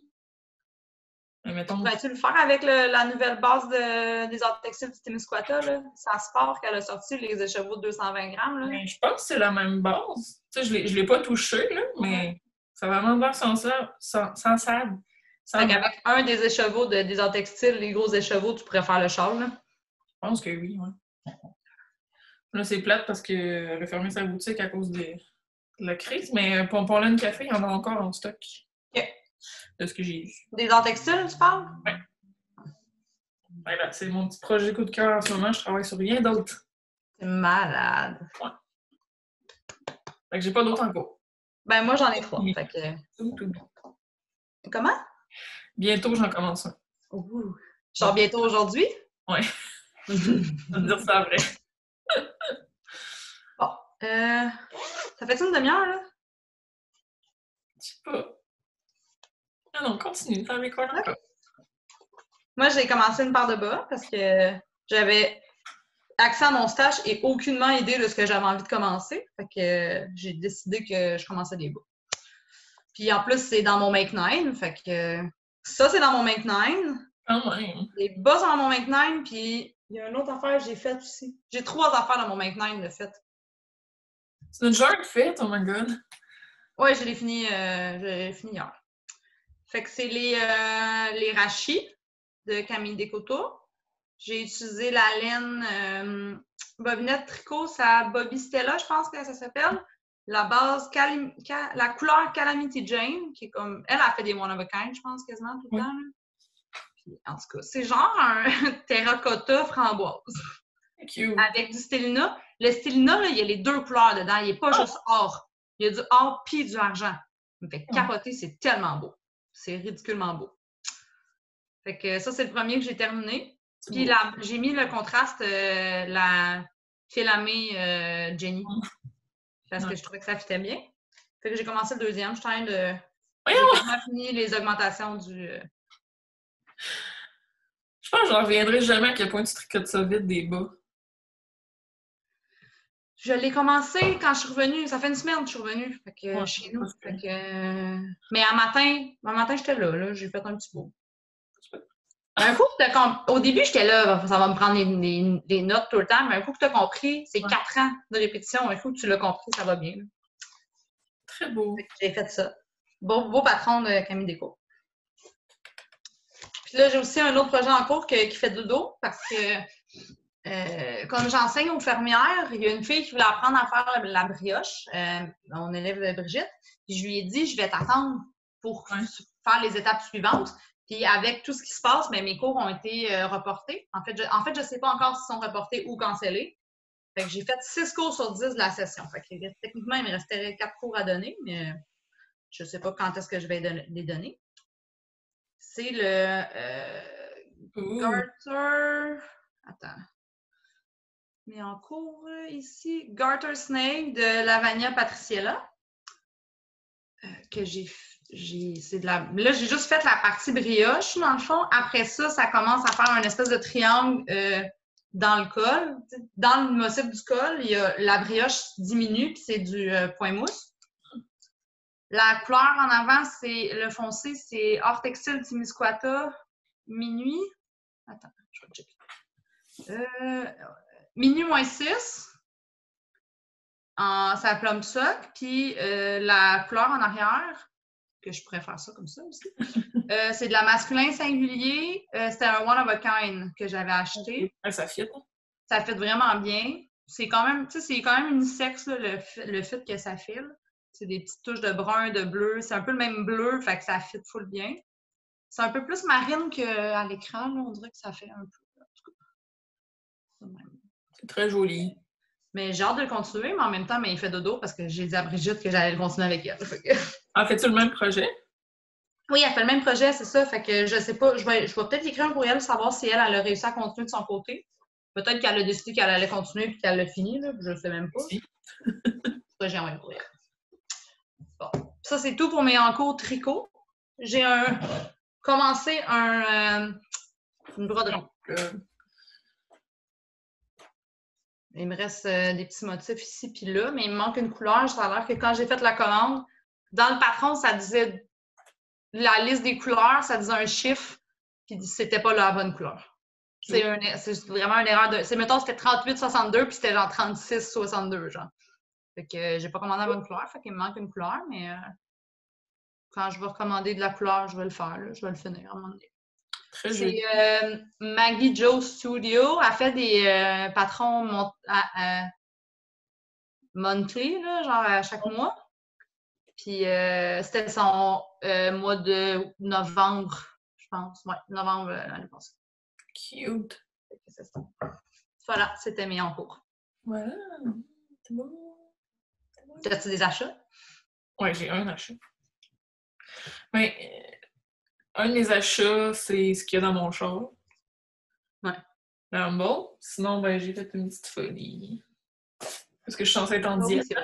Mais mettons. Vas-tu le faire avec le- la nouvelle base de- des arts textiles du Témiscouata, là? Ça sport qu'elle a sorti, les écheveaux de 220 grammes, là. Ben, je pense que c'est la même base. Tu sais, je l'ai- je l'ai pas touché, là, mais ça a vraiment l'air sensable. Fait Sans- qu'avec un des écheveaux de, des arts textiles, les gros écheveaux, tu pourrais faire le châle, là. Je pense que oui, ouais. Là, c'est plate parce qu'elle a fermé sa boutique à cause de la crise, mais euh, Pompon Laine Café, il y en a encore en stock. de ce que j'ai eu. Des arts textiles, tu parles? Ben là, c'est mon petit projet coup de cœur en ce moment. Je travaille sur rien d'autre. C'est malade. Fait que j'ai pas d'autres en cours. Ben, moi, j'en ai trois. Fait que... Tout, tout. Comment? Bientôt, j'en commence un. Ouh. Genre bientôt aujourd'hui? Ouais. [laughs] On va dire ça vrai. bon. Euh... Ça fait une demi-heure, là? Je sais pas. Ah non, continue. T'as record encore. Moi, j'ai commencé une paire de bas parce que j'avais accès à mon stage et aucunement idée de ce que j'avais envie de commencer. Fait que j'ai décidé que je commençais des bas. Puis en plus, c'est dans mon Make 9. Fait que ça, c'est dans mon Make 9. Quand même. Les bas sont dans mon Make 9. Puis il y a une autre affaire que j'ai faite aussi. J'ai trois affaires dans mon Make 9 de fait. C'est une genre de fête, oh my god. Ouais, je l'ai fini, euh, je l'ai fini hier. Fait que c'est les, euh, les rachis de Camille Descoteaux. J'ai utilisé la laine euh, bobinette tricot, ça Bobby Stella, je pense que ça s'appelle. La base, Calim- la couleur Calamity Jane, qui est comme. Elle a fait des one of a kind, je pense, quasiment tout le Oui. temps. Puis, en tout cas, c'est genre un [laughs] terracotta framboise Cute. avec du stélina. Le stélina, là, il y a les deux couleurs dedans. Il n'est pas juste or. Il y a du or puis du argent. Ça me fait capoter, c'est tellement beau. C'est ridiculement beau. Fait que ça, c'est le premier que j'ai terminé. Puis j'ai mis le contraste, euh, la filamée euh, Jenny. Parce que je trouvais que ça fitait bien. Fait que j'ai commencé le deuxième. Je suis en train de. Voyons! Fini les augmentations du. euh, Je pense que j'en reviendrai jamais à quel point tu tricotes ça vite des bas. Je l'ai commencé quand je suis revenue. Ça fait une semaine que je suis revenue fait que, Ouais, chez nous. Fait que, euh, Mais un matin, un matin, j'étais là, là. J'ai fait un petit bout. Un coup que t'as comp- Au début, j'étais là, ça va me prendre des, notes tout le temps, mais un coup que tu as compris, c'est Ouais. quatre ans de répétition. Un coup que tu l'as compris, ça va bien. là. Très beau. J'ai fait ça. Beau, beau patron de Camille Déco. Puis là, j'ai aussi un autre projet en cours que- qui fait du dos parce que euh, comme j'enseigne aux fermières, il y a une fille qui voulait apprendre à faire la, brioche, euh, mon élève de Brigitte. Puis je lui ai dit, je vais t'attendre pour faire les étapes suivantes. Puis avec tout ce qui se passe, mais mes cours ont été euh, reportés. En fait, je, en fait, je sais pas encore s'ils sont reportés ou cancellés. Fait que j'ai fait six cours sur 10 de la session. Fait que techniquement, il me restait quatre cours à donner, mais je sais pas quand est-ce que je vais don- les donner. C'est le euh. Garter. Attends. Mais en cours euh, ici, Garter Snake de Lavania Patriciella. euh, que j'ai. f- j'ai c'est là, j'ai juste fait la partie brioche, dans le fond. Après ça, ça commence à faire un espèce de triangle euh, dans le col. Dans le motif du col, il y a la brioche diminue, puis c'est du euh, point mousse. La couleur en avant, c'est le foncé, c'est Hors Textile Timisquata Minuit. Attends, je vais checker. Euh, minuit moins 6. En, ça plum sock. Puis la couleur en arrière, que je pourrais faire ça comme ça aussi, euh, c'est de la masculin singulier. Euh, C'était un one of a kind que j'avais acheté. Ouais, ça fit. hein? Ça fait vraiment bien. C'est quand même, tu sais, c'est quand même unisexe, là, le, le fit que ça file. C'est des petites touches de brun, de bleu. C'est un peu le même bleu, fait que ça fit full bien. C'est un peu plus marine qu'à l'écran. On dirait que ça fait un peu. C'est très joli. Mais j'ai hâte de le continuer, mais en même temps, mais il fait dodo parce que j'ai dit à Brigitte que j'allais le continuer avec elle. Que- En fait, tu le même projet? Oui, elle fait le même projet, c'est ça. Fait que je sais pas, je vais, je vais peut-être écrire un courriel pour savoir si elle, elle a réussi à continuer de son côté. Peut-être qu'elle a décidé qu'elle allait continuer puis qu'elle l'a fini, là, je sais même pas. Si. [laughs] J'ai envoyé un courriel. Bon. Ça, c'est tout pour mes encours tricot. J'ai un commencé un euh, une broderie. Euh, Il me reste euh, des petits motifs ici puis là, mais il me manque une couleur. Ça a l'air que quand j'ai fait la commande, dans le patron, ça disait la liste des couleurs, ça disait un chiffre, puis c'était pas la bonne couleur. C'est un- c'est vraiment une erreur de. C'est mettons, c'était 38,62, puis c'était genre 36,62, genre. Fait que euh, j'ai pas commandé la bonne couleur, fait qu'il me manque une couleur, mais euh, quand je vais recommander de la couleur, je vais le faire, là, je vais le finir à un moment donné. Très joli. C'est euh, Maggie Joe Studio. Elle fait des euh, patrons mon- à- à- monthly, là, genre à chaque mois. Puis euh, c'était son mois de novembre, je pense. Ouais, novembre l'année passée. Cute. Voilà, c'était mes en cours. Voilà. C'est bon. As-tu des achats? Ouais, j'ai un achat. Mais un de mes achats, c'est ce qu'il y a dans mon char. Ouais. Le Humble. Sinon, ben, j'ai fait une petite folie. Parce que je suis censée être en oui, diète.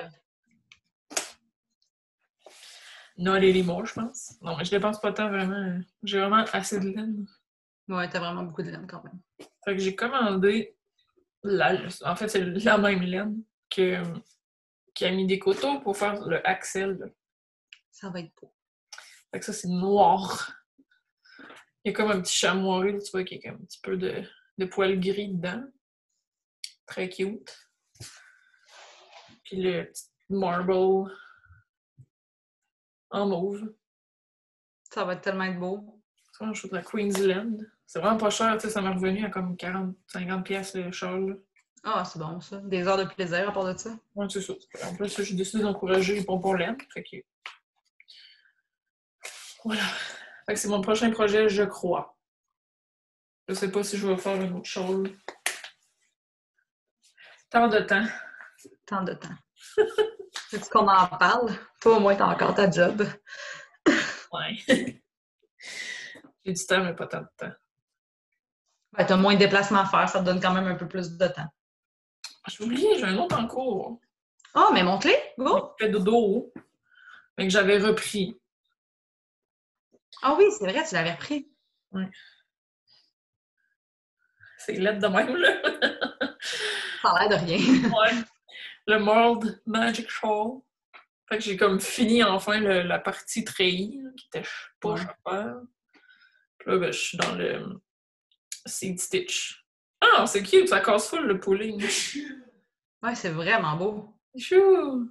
Noël et les mots, je pense. Non, mais je dépense pas tant vraiment. J'ai vraiment assez de laine. Ouais, t'as vraiment beaucoup de laine quand même. Fait que j'ai commandé la, en fait, c'est la même laine que, qui a mis des coteaux pour faire le axel. Ça va être beau. Fait que ça, c'est noir. Il y a comme un petit chamois, tu vois, qu'il y a comme un petit peu de, de poils gris dedans. Très cute. Puis le petit marble en mauve. Ça va tellement être beau. C'est vraiment chouette, la Queensland. C'est vraiment pas cher, tu sais, ça m'est revenu à comme 40-50$ piastres le char, là. Ah, c'est bon ça. Des heures de plaisir à part de ça. Ouais, c'est ça. En plus, j'ai décidé d'encourager les pompons laine. Fait que. Voilà. Fait que c'est mon prochain projet, je crois. Je sais pas si je vais faire une autre chose. Tant de temps. Tant de temps. [laughs] Veux-tu qu'on en parle? Toi, au moins, t'as encore ta job. [laughs] Ouais. [laughs] j'ai du temps, mais pas tant de temps. Ben, t'as moins de déplacements à faire, ça te donne quand même un peu plus de temps. J'ai oublié, j'ai un autre en cours. Oh, mais montre-les! Go! Fait dodo. Mais que j'avais repris. Ah oui, c'est vrai, tu l'avais repris. C'est lettre de même, là. Ça a l'air de rien. [laughs] Ouais. Le Mold Magic Shawl. Fait que j'ai comme fini enfin le- la partie treillis, là, qui était pas chère. Puis là, ben, je suis dans le Seed Stitch. Ah, c'est cute, ça casse full le pooling. [laughs] Ouais, c'est vraiment beau. Chou!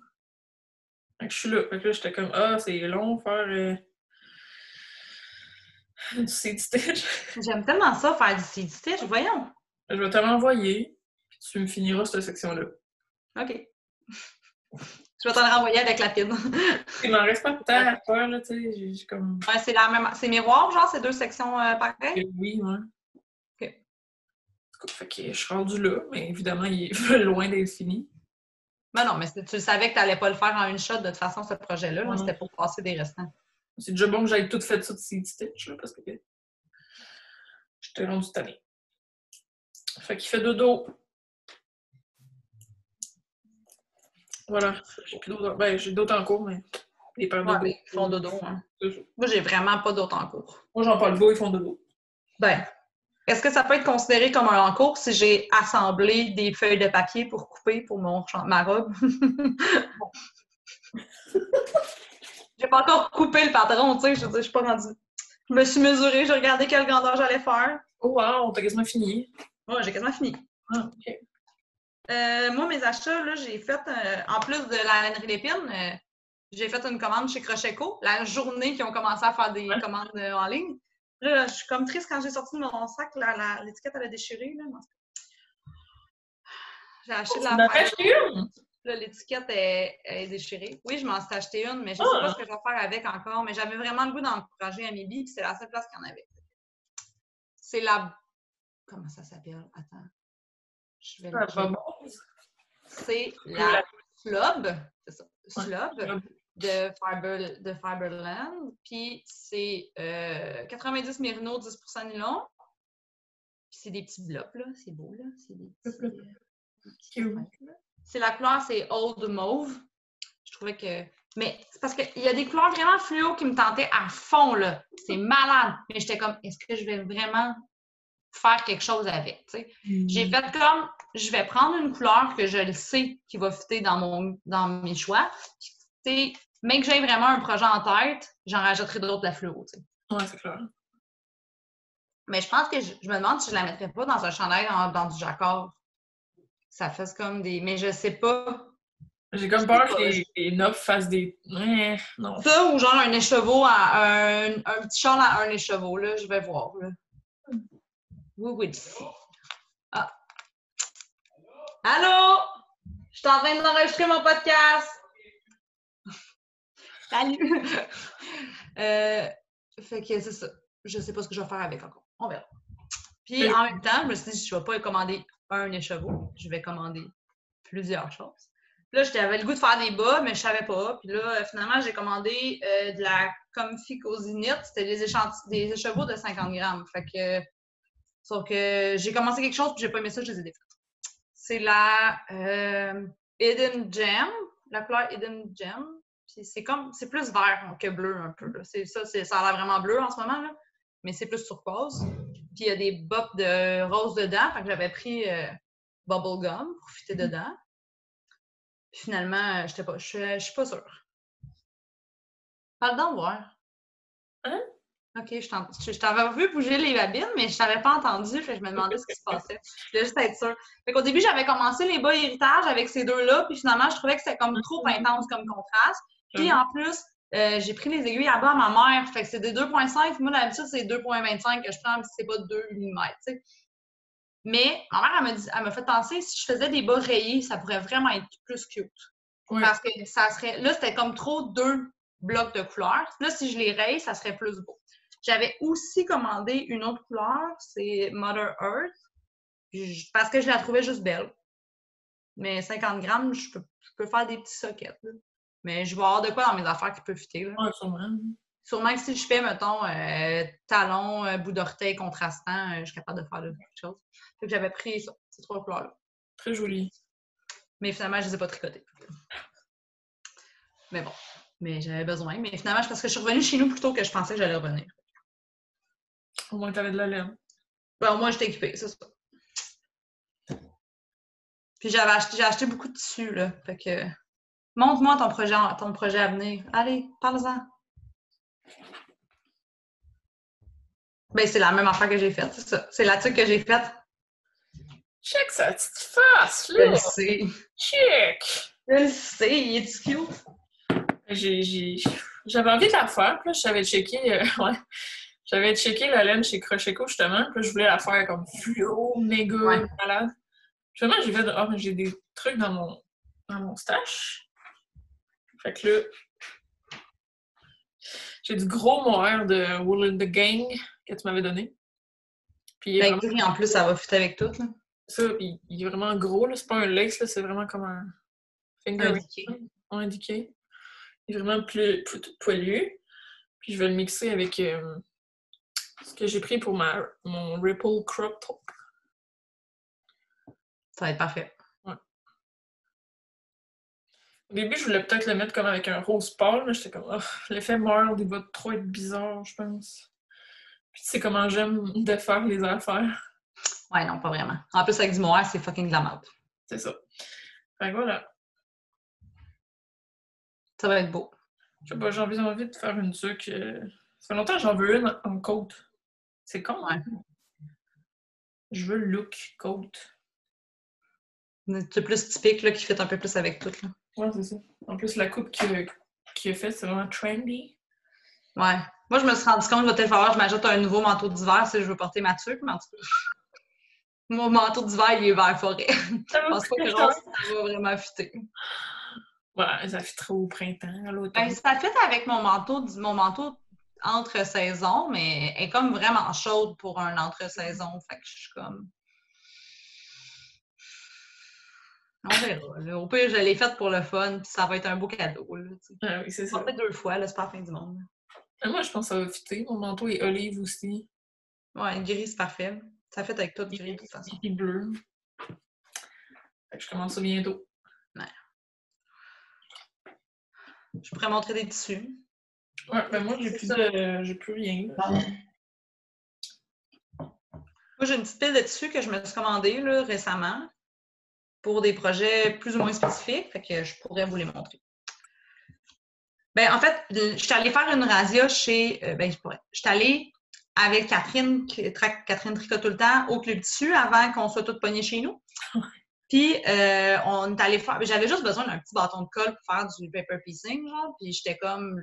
Fait que je suis là. Fait que là, j'étais comme, ah, c'est long faire euh, [laughs] du Seed Stitch. J'aime tellement ça, faire du seed stitch. Voyons. Je vais te l'envoyer, puis tu me finiras cette section-là. OK. Je vais t'en renvoyer avec la pine. [laughs] Il m'en reste pas de temps à faire, là, tu sais. Comme. Ouais, c'est la même. C'est miroir, genre, c'est deux sections euh, pareilles? Oui, ouais. Ok. Fait que je suis rendue là, mais évidemment, il est [laughs] loin d'être fini. Ben non, mais tu savais que tu n'allais pas le faire en une shot de toute façon, ce projet-là. là. Ouais. C'était pour passer des restants. C'est déjà bon que j'aille tout fait ça de Seed Stitch, là, parce que j'étais rendue tannée. Fait qu'il fait dodo. Voilà. J'ai plus d'autres. Ben, j'ai d'autres en cours, mais les Ouais, dodo. ils font dodo. Hein. Moi, j'ai vraiment pas d'autres en cours. Moi, j'en parle pas, ils font dodo. Ben, est-ce que ça peut être considéré comme un en cours si j'ai assemblé des feuilles de papier pour couper pour mon, ma robe? [laughs] j'ai pas encore coupé le patron, tu sais, je veux dire, je suis pas rendue. Je me suis mesurée, j'ai regardé quelle grandeur j'allais faire. Oh wow, t'as quasiment fini. Ouais, j'ai quasiment fini. Ah, ok. Euh, moi, mes achats, là, j'ai fait, euh, en plus de la lainerie d'épines, euh, j'ai fait une commande chez Crochetco, la journée qu'ils ont commencé à faire des Ouais. commandes en ligne. Là, je suis comme triste quand j'ai sorti de mon sac, la- la- l'étiquette, elle a déchiré. Là. J'ai acheté de Tu Là, l'étiquette est, est déchirée. Oui, je m'en suis acheté une, mais je ne sais pas ce que je vais faire avec encore. Mais j'avais vraiment le goût d'encourager Amélie, puis c'est la seule place qu'il y en avait. C'est la. Comment ça s'appelle? Attends. Je vais le. C'est la Slob. C'est ça. Slob de, Fiber, de Fiberland. Puis c'est euh, 90 mérino, 10 nylon. Puis c'est des petits blocs, là. C'est beau, là. C'est des petits, euh, des affaires, là. C'est la couleur, c'est Old Mauve. Je trouvais que. Mais c'est parce qu'il y a des couleurs vraiment fluo qui me tentaient à fond, là. C'est malade. Mais j'étais comme, est-ce que je vais vraiment faire quelque chose avec, sais? J'ai fait comme, je vais prendre une couleur que je le sais qui va fitter dans, mon, dans mes choix. Puis, tu sais, mais que j'ai vraiment un projet en tête, j'en rajouterai d'autres de la fluo, tu sais. Ouais, c'est clair. Mais je pense que je, je me demande si je la mettrais pas dans un chandail dans, dans du jacquard. Ça fait comme des... Mais je sais pas. J'ai comme peur que les, les nopes fassent des. Ouais, non. Ça ou genre un écheveau, à, un, un petit châle à un écheveau, là, je vais voir, là. We will see. Ah. Allô? Je suis en train d'enregistrer mon podcast. Salut! [laughs] Euh, fait que c'est ça. Je sais pas ce que je vais faire avec encore. On verra. Puis Oui. en même temps, je me suis dit, je vais pas commander un écheveau, je vais commander plusieurs choses. Là, j'avais le goût de faire des bas, mais je savais pas. Puis là, euh, finalement, j'ai commandé euh, de la Knit. C'était des, des écheveaux de 50 grammes. Fait que, sauf que j'ai commencé quelque chose, puis j'ai pas aimé ça, je les ai défaites. C'est la euh, Hidden Gem, la couleur Hidden Gem. Puis c'est comme, c'est plus vert que bleu un peu. C'est ça, ça a l'air vraiment bleu en ce moment, là. mais c'est plus turquoise. Puis il y a des bops de rose dedans. Fait que j'avais pris euh, Bubble Gum pour fitter dedans. Puis finalement, euh, j'étais pas, je suis- je suis pas sûre. Parle d'en voir. Hein? OK, je je je t'avais vu bouger les babines, mais je t'avais pas entendu. Fait que je me demandais ce qui se passait. Je voulais juste être sûre. Fait qu'au début, j'avais commencé les bas héritage avec ces deux-là, puis finalement, je trouvais que c'était comme trop intense comme contraste. Puis en plus, euh, j'ai pris les aiguilles à bas à ma mère. Fait que c'est des 2.5. Moi, d'habitude, c'est 2.25 que je prends, puis c'est pas 2 mm. Mais ma mère, elle m'a dit- elle fait penser, si je faisais des bas rayés, ça pourrait vraiment être plus cute. Parce que ça serait. Là, c'était comme trop deux blocs de couleurs. Là, si je les raye, ça serait plus beau. J'avais aussi commandé une autre couleur, c'est Mother Earth, je- parce que je la trouvais juste belle. Mais 50 grammes, je peux, je peux faire des petits sockets. là. Mais je vais avoir de quoi dans mes affaires qui peut fitter. Là. Ouais, sûrement. Sûrement que si je fais, mettons, euh, talon, euh, bout d'orteil contrastant, euh, je suis capable de faire de- quelque chose. Fait que j'avais pris ça, ces trois couleurs-là. Très joli. Mais finalement, je les ai pas tricotées. Mais bon, mais j'avais besoin. Mais finalement, parce que je suis revenue chez nous plus tôt que je pensais que j'allais revenir. Au moins, t'avais de la laine. Ben, au moins, j'étais équipée, c'est ça. Puis j'avais acheté, j'ai acheté beaucoup de tissus, là. Fait que. Montre-moi ton projet, ton projet à venir. Allez, parle-en. Ben, c'est la même affaire que j'ai faite, c'est ça. C'est la tuque que j'ai faite. Check sa petite face, Je là! le sais. Check! Je le sais, il est cute. J'avais envie de la faire, puis là, j'avais checké, euh, [laughs] ouais. J'avais checké la laine chez Crocheco, justement, puis je voulais la faire comme fluo, méga Ouais. malade. Finalement, j'ai fait, mais j'ai des trucs dans mon, dans mon stash. Fait que là, j'ai du gros mohair de Wool in the Gang que tu m'avais donné. Puis Ben, vraiment- en plus, ça va fitter avec tout, là. ça, il, il est vraiment gros, là. C'est pas un lace, là, c'est vraiment comme un finger indiqué. Il est vraiment plus, plus poilu. Puis je vais le mixer avec euh, ce que j'ai pris pour ma, mon Ripple Crop Top. Ça va être parfait. Au début, je voulais peut-être le mettre comme avec un rose pâle, mais j'étais comme, oh, l'effet mild, il va trop être bizarre, je pense. Puis tu sais comment j'aime défaire les affaires. Ouais, non, pas vraiment. En plus, avec du mohair, c'est fucking de la merde. C'est ça. Fait que voilà. Ça va être beau. Je sais pas, j'ai envie, envie de faire une tuque. euh, Ça fait longtemps que j'en veux une en côte. C'est con, Ouais. hein? Je veux look côte. C'est plus typique, là, qui fait un peu plus avec tout, là. Ouais, c'est ça. En plus, la coupe qu'il a, faite, c'est vraiment trendy. Ouais. Moi, je me suis rendu compte, il va peut-être falloir que je m'ajoute un nouveau manteau d'hiver si je veux porter ma tuque, mais en tout cas. [laughs] Mon manteau d'hiver, il est vert forêt. [laughs] Je pense pas que rose, ça va vraiment fitter. Ouais, ça fait trop au printemps, à l'automne. Ben, ça fit avec mon manteau, mon manteau entre saisons, mais elle est comme vraiment chaude pour un entre-saison. Fait que je suis comme. On verra. là. Au pire, je l'ai faite pour le fun, puis ça va être un beau cadeau. Là. Ah oui, c'est Ça fait deux fois, c'est pas la fin du monde. Ah, Moi, je pense que ça va fitter. Mon manteau est olive aussi. Ouais, gris, c'est parfait. Ça fait avec tout gris, de toute façon. Et bleu. Fait que je commence ça bientôt. Je pourrais montrer des tissus. Ouais, ben moi, j'ai plus ça. de... J'ai plus rien. Moi, j'ai une petite pile de tissus que je me suis commandée là, récemment pour des projets plus ou moins spécifiques, fait que je pourrais vous les montrer. Ben, en fait, je suis allée faire une razzia chez. euh, ben, je pourrais. Je suis allée avec Catherine, Catherine tricote tout le temps, au Club Tissu avant qu'on soit toutes pognées chez nous. [laughs] Puis, euh, on est allé faire. J'avais juste besoin d'un petit bâton de colle pour faire du paper piecing, genre. Puis, j'étais comme.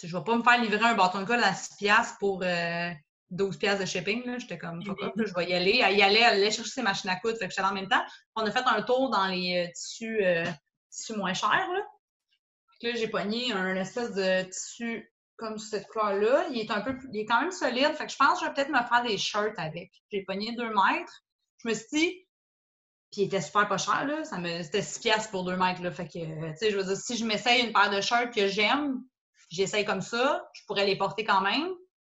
Je vais pas me faire livrer un bâton de colle à 6$ piastres pour euh, 12$ piastres de shipping. là. J'étais comme, fuck je vais y aller. Elle y allait, elle allait chercher ses machines à coudre. Fait que j'étais en même temps. On a fait un tour dans les euh, tissus, euh, tissus moins chers, là. Là, j'ai pogné un espèce de tissu comme cette couleur-là. Il est un peu plus- il est quand même solide. Fait que je pense que je vais peut-être me faire des shirts avec. J'ai pogné deux mètres. Je me suis dit, puis il était super pas cher, là. Ça me, c'était 6 piastres pour deux mètres, là. Fait que, euh, tu sais, je veux dire, si je m'essaye une paire de shirts que j'aime, j'essaye comme ça, je pourrais les porter quand même.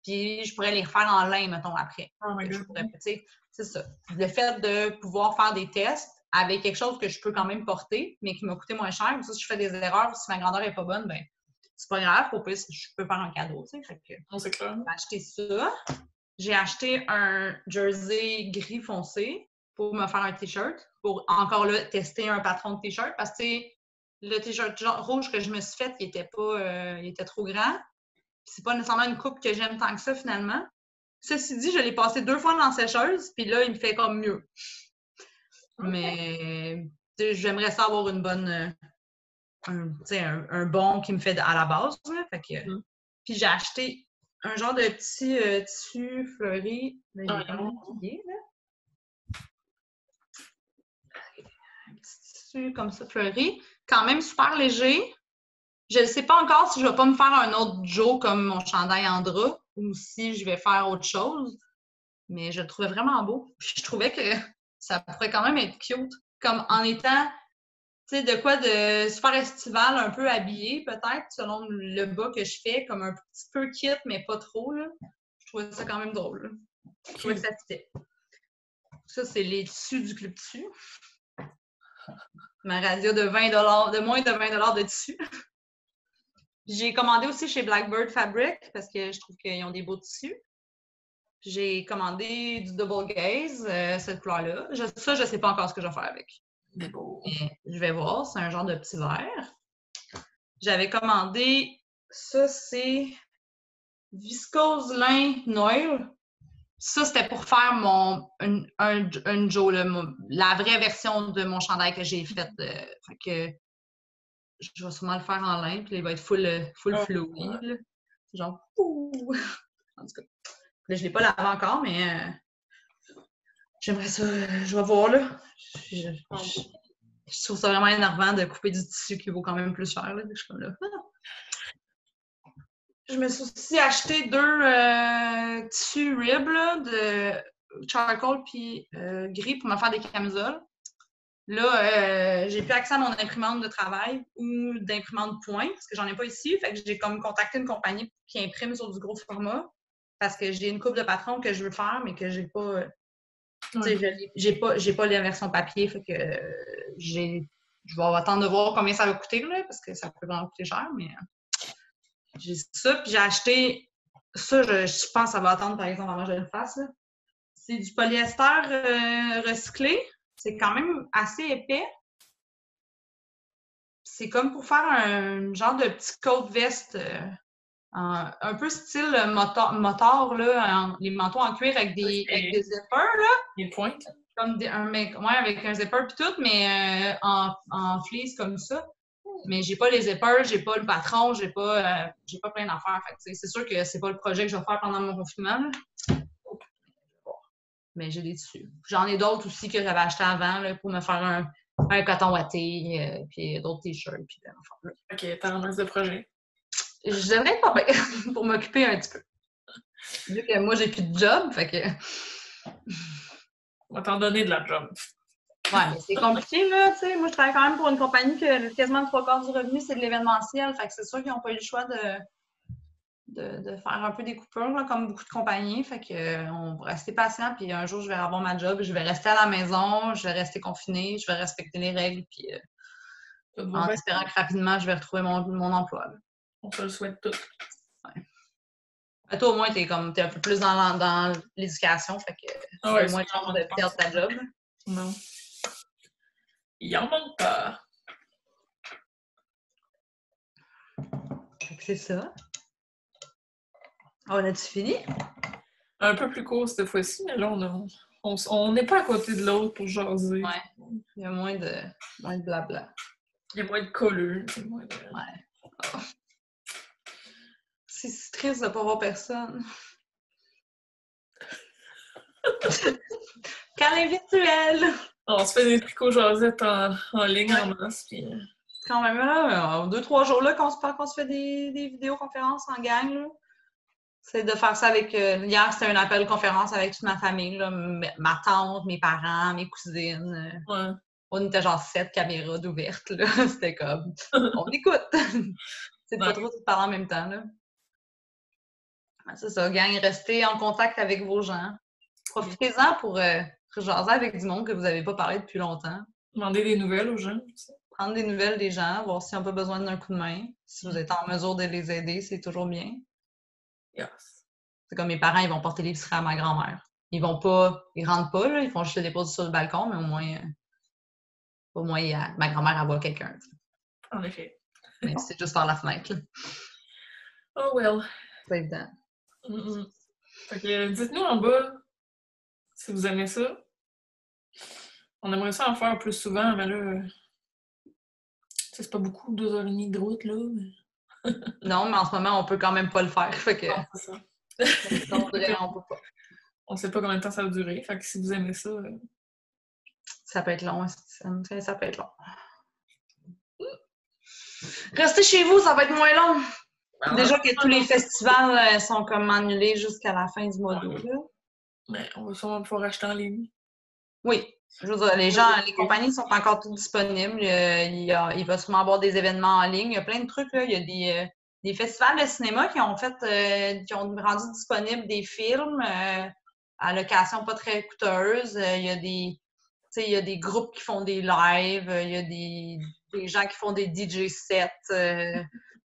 Puis je pourrais les refaire en lin, mettons, après. Oh Je pourrais, c'est ça. Le fait de pouvoir faire des tests avec quelque chose que je peux quand même porter, mais qui m'a coûté moins cher. Si je fais des erreurs, si ma grandeur est pas bonne, ben c'est pas grave. Au pire, je peux faire un cadeau, tu sais. Clair. j'ai acheté ça. J'ai acheté un jersey gris foncé pour me faire un t-shirt. Pour encore là, tester un patron de t-shirt. Parce que le t-shirt rouge que je me suis fait, il était pas. euh, il était trop grand. C'est pas nécessairement une coupe que j'aime tant que ça finalement. Ceci dit, je l'ai passé deux fois dans la sécheuse, puis là, il me fait comme mieux. Mais j'aimerais ça avoir une bonne. euh, un, tu sais, un, un bon qui me fait à la base. là. Fait que, Mm. Puis j'ai acheté un genre de petit euh, tissu fleuri. Un petit tissu comme ça fleuri. Quand même super léger. Je ne sais pas encore si je vais pas me faire un autre Joe comme mon chandail en ou si je vais faire autre chose. Mais je le trouvais vraiment beau. Puis je trouvais que ça pourrait quand même être cute. Comme en étant, tu sais, de quoi de super estival, un peu habillé peut-être, selon le bas que je fais, comme un petit peu kit, mais pas trop. Là. Je trouvais ça quand même drôle. Je trouvais que ça fitait. Ça, c'est les tissus du Club Tissu. Ma radio de 20 de moins de 20 de tissu. J'ai commandé aussi chez Blackbird Fabric parce que je trouve qu'ils ont des beaux tissus. J'ai commandé du double gaze, euh, cette couleur-là. Je- ça, je ne sais pas encore ce que je vais faire avec. Mais je vais voir, c'est un genre de petit verre. J'avais commandé, ça c'est viscose lin Noël. Ça, c'était pour faire mon un, un, un Joe, la vraie version de mon chandail que j'ai fait. euh, fait que je vais sûrement le faire en lin, puis il va être full, euh, full Oh, ouais. là. C'est Genre, ouh! [laughs] En tout cas, là, je ne l'ai pas lavé encore, mais euh, j'aimerais ça. euh, Je vais voir, là. Je, je- je trouve ça vraiment énervant de couper du tissu qui vaut quand même plus cher. Là. Je suis comme là. ah. Je me suis aussi acheté deux euh, tissus rib là, de charcoal puis euh, gris pour me faire des camisoles. Là, euh, j'ai plus accès à mon imprimante de travail ou d'imprimante point parce que j'en ai pas ici. Fait que j'ai comme contacté une compagnie qui imprime sur du gros format parce que j'ai une coupe de patron que je veux faire mais que j'ai pas. euh, Ouais. j'ai pas, j'ai pas la version papier, fait que euh, j'ai, je vais attendre de voir combien ça va coûter, là, parce que ça peut vraiment coûter cher, mais j'ai ça, puis j'ai acheté, ça, je, je pense que ça va attendre, par exemple, avant que je le fasse. C'est du polyester euh, recyclé, c'est quand même assez épais. C'est comme pour faire un genre de petit coat veste, euh, un peu style motor, motor là, en- les manteaux en cuir avec des, avec des zippers, là Les pointes. comme des- un mec, ouais, avec un zipper puis tout, mais euh, en, en fleece comme ça. Mais j'ai pas les zippers, j'ai pas le patron, j'ai pas, euh, j'ai pas plein d'affaires. C'est sûr que c'est pas le projet que je vais faire pendant mon confinement. là. Mais j'ai des tissus. J'en ai d'autres aussi que j'avais acheté avant là, pour me faire un, un coton watté, euh, puis d'autres t-shirts, puis là. Ok, t'as un masse de projet. Je devrais être pas bien [laughs] pour m'occuper un petit peu. Vu que moi, j'ai plus de job, fait que. On va t'en donner de la job. Ouais, mais c'est compliqué, là, tu sais. Moi, je travaille quand même pour une compagnie que quasiment le trois quarts du revenu, c'est de l'événementiel. Fait que c'est sûr qu'ils n'ont pas eu le choix de, de, de faire un peu des coupures, là, comme beaucoup de compagnies. Fait que, euh, on va rester patient, puis un jour, je vais avoir ma job, je vais rester à la maison, je vais rester confinée, je vais respecter les règles, puis euh, en espérant que rapidement, je vais retrouver mon, mon emploi. là. On te le souhaite tout. Ben, toi, au moins, t'es comme t'es un peu plus dans, dans l'éducation, fait que Ah t'as moins chance de perdre ta job. Non. Il en manque pas. C'est ça. On a-tu fini? Un peu plus court cette fois-ci, mais là, on a- on n'est pas à côté de l'autre pour jaser. Ouais. Il y a moins de, moins de blabla. Il y a moins de colleux. moins de- C'est si triste de ne pas voir personne. [laughs] Câlin virtuel! On se fait des tricots jasettes en, en ligne en masse. Puis... euh, quand même, là, euh, deux, trois jours là qu'on se, qu'on se fait des, des vidéoconférences en gang. là. C'est de faire ça avec. euh, hier, c'était un appel conférence avec toute ma famille, là, ma tante, mes parents, mes cousines. euh, Ouais. On était genre sept caméras d'ouvertes, là. [laughs] C'était comme. [laughs] On écoute! C'est pas trop de parler en même temps, là. C'est ça, gang, restez en contact avec vos gens. Profitez-en pour euh, jaser avec du monde que vous n'avez pas parlé depuis longtemps. Demander des nouvelles aux gens. Prendre des nouvelles des gens, voir s'ils n'ont pas besoin d'un coup de main. Si vous êtes en mesure de les aider, c'est toujours bien. Yes. C'est comme mes parents, ils vont porter l'épicerie à ma grand-mère. Ils vont pas, ils rentrent pas, là, ils font juste le déposer sur le balcon, mais au moins, euh, au moins, a- ma grand-mère, voit quelqu'un. En effet. [laughs] Mais c'est juste par la fenêtre, là. Oh well. C'est évident. Mm, mm. Fait que euh, dites-nous en bas si vous aimez ça. On aimerait ça en faire plus souvent, mais là. euh, C'est pas beaucoup, deux heures et demie de route, là. mais- Non, mais en ce moment, on peut quand même pas le faire. Fait que, Non, c'est ça. on dirait, on peut pas. On sait pas combien de temps ça va durer. Fait que si vous aimez ça, euh, Ça peut être long, ça, ça peut être long. Restez chez vous, ça va être moins long. Déjà que tous les festivals euh, sont comme annulés jusqu'à la fin du mois d'août. mais on va sûrement pouvoir acheter en ligne. Oui. Je veux dire, les gens, les compagnies sont encore toutes disponibles. Euh, Il, y a- il va sûrement avoir des événements en ligne. Il y a plein de trucs. Là. Il y a des, euh, des festivals de cinéma qui ont fait, euh, qui ont rendu disponibles des films euh, à location pas très coûteuse. Il y a des, il y a des groupes qui font des lives. Il y a des, des gens qui font des DJ sets euh,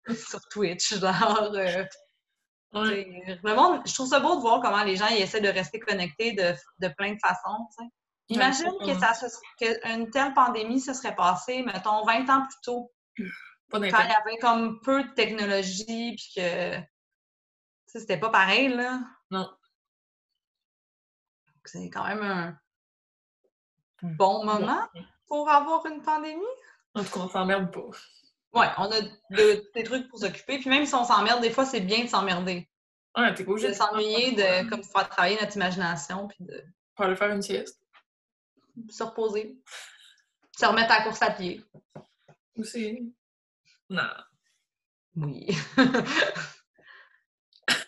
[laughs] sur Twitch. Genre, Ouais. T'sais, Le monde, je trouve ça beau de voir comment les gens ils essaient de rester connectés de, de plein de façons. t'sais. Imagine que ça se- qu'une telle pandémie se serait passée, mettons, 20 ans plus tôt, Pas quand il y avait comme peu de technologie, puis que c'était pas pareil, là. Non. C'est quand même un bon moment pour avoir une pandémie. En tout cas, on s'emmerde pas. Ouais, on a de- des trucs pour s'occuper. Puis même si on s'emmerde, des fois, c'est bien de s'emmerder. Ouais, t'es obligé De s'ennuyer, de comme faire travailler notre imagination, puis de Pour aller faire une sieste. Se reposer, se remettre à la course à pied. Aussi. Non. Oui. [laughs]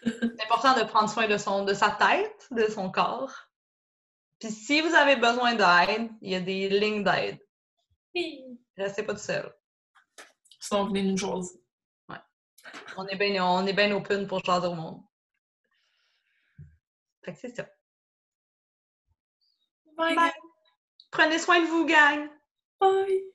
C'est important de prendre soin de, son, de sa tête, de son corps. Puis si vous avez besoin d'aide, il y a des lignes d'aide. Restez pas tout seul. Sinon, venez nous jaser. On est bien on est bien open pour jaser au monde. Fait que c'est ça. Bye. Bye. Prenez soin de vous, gang! Bye.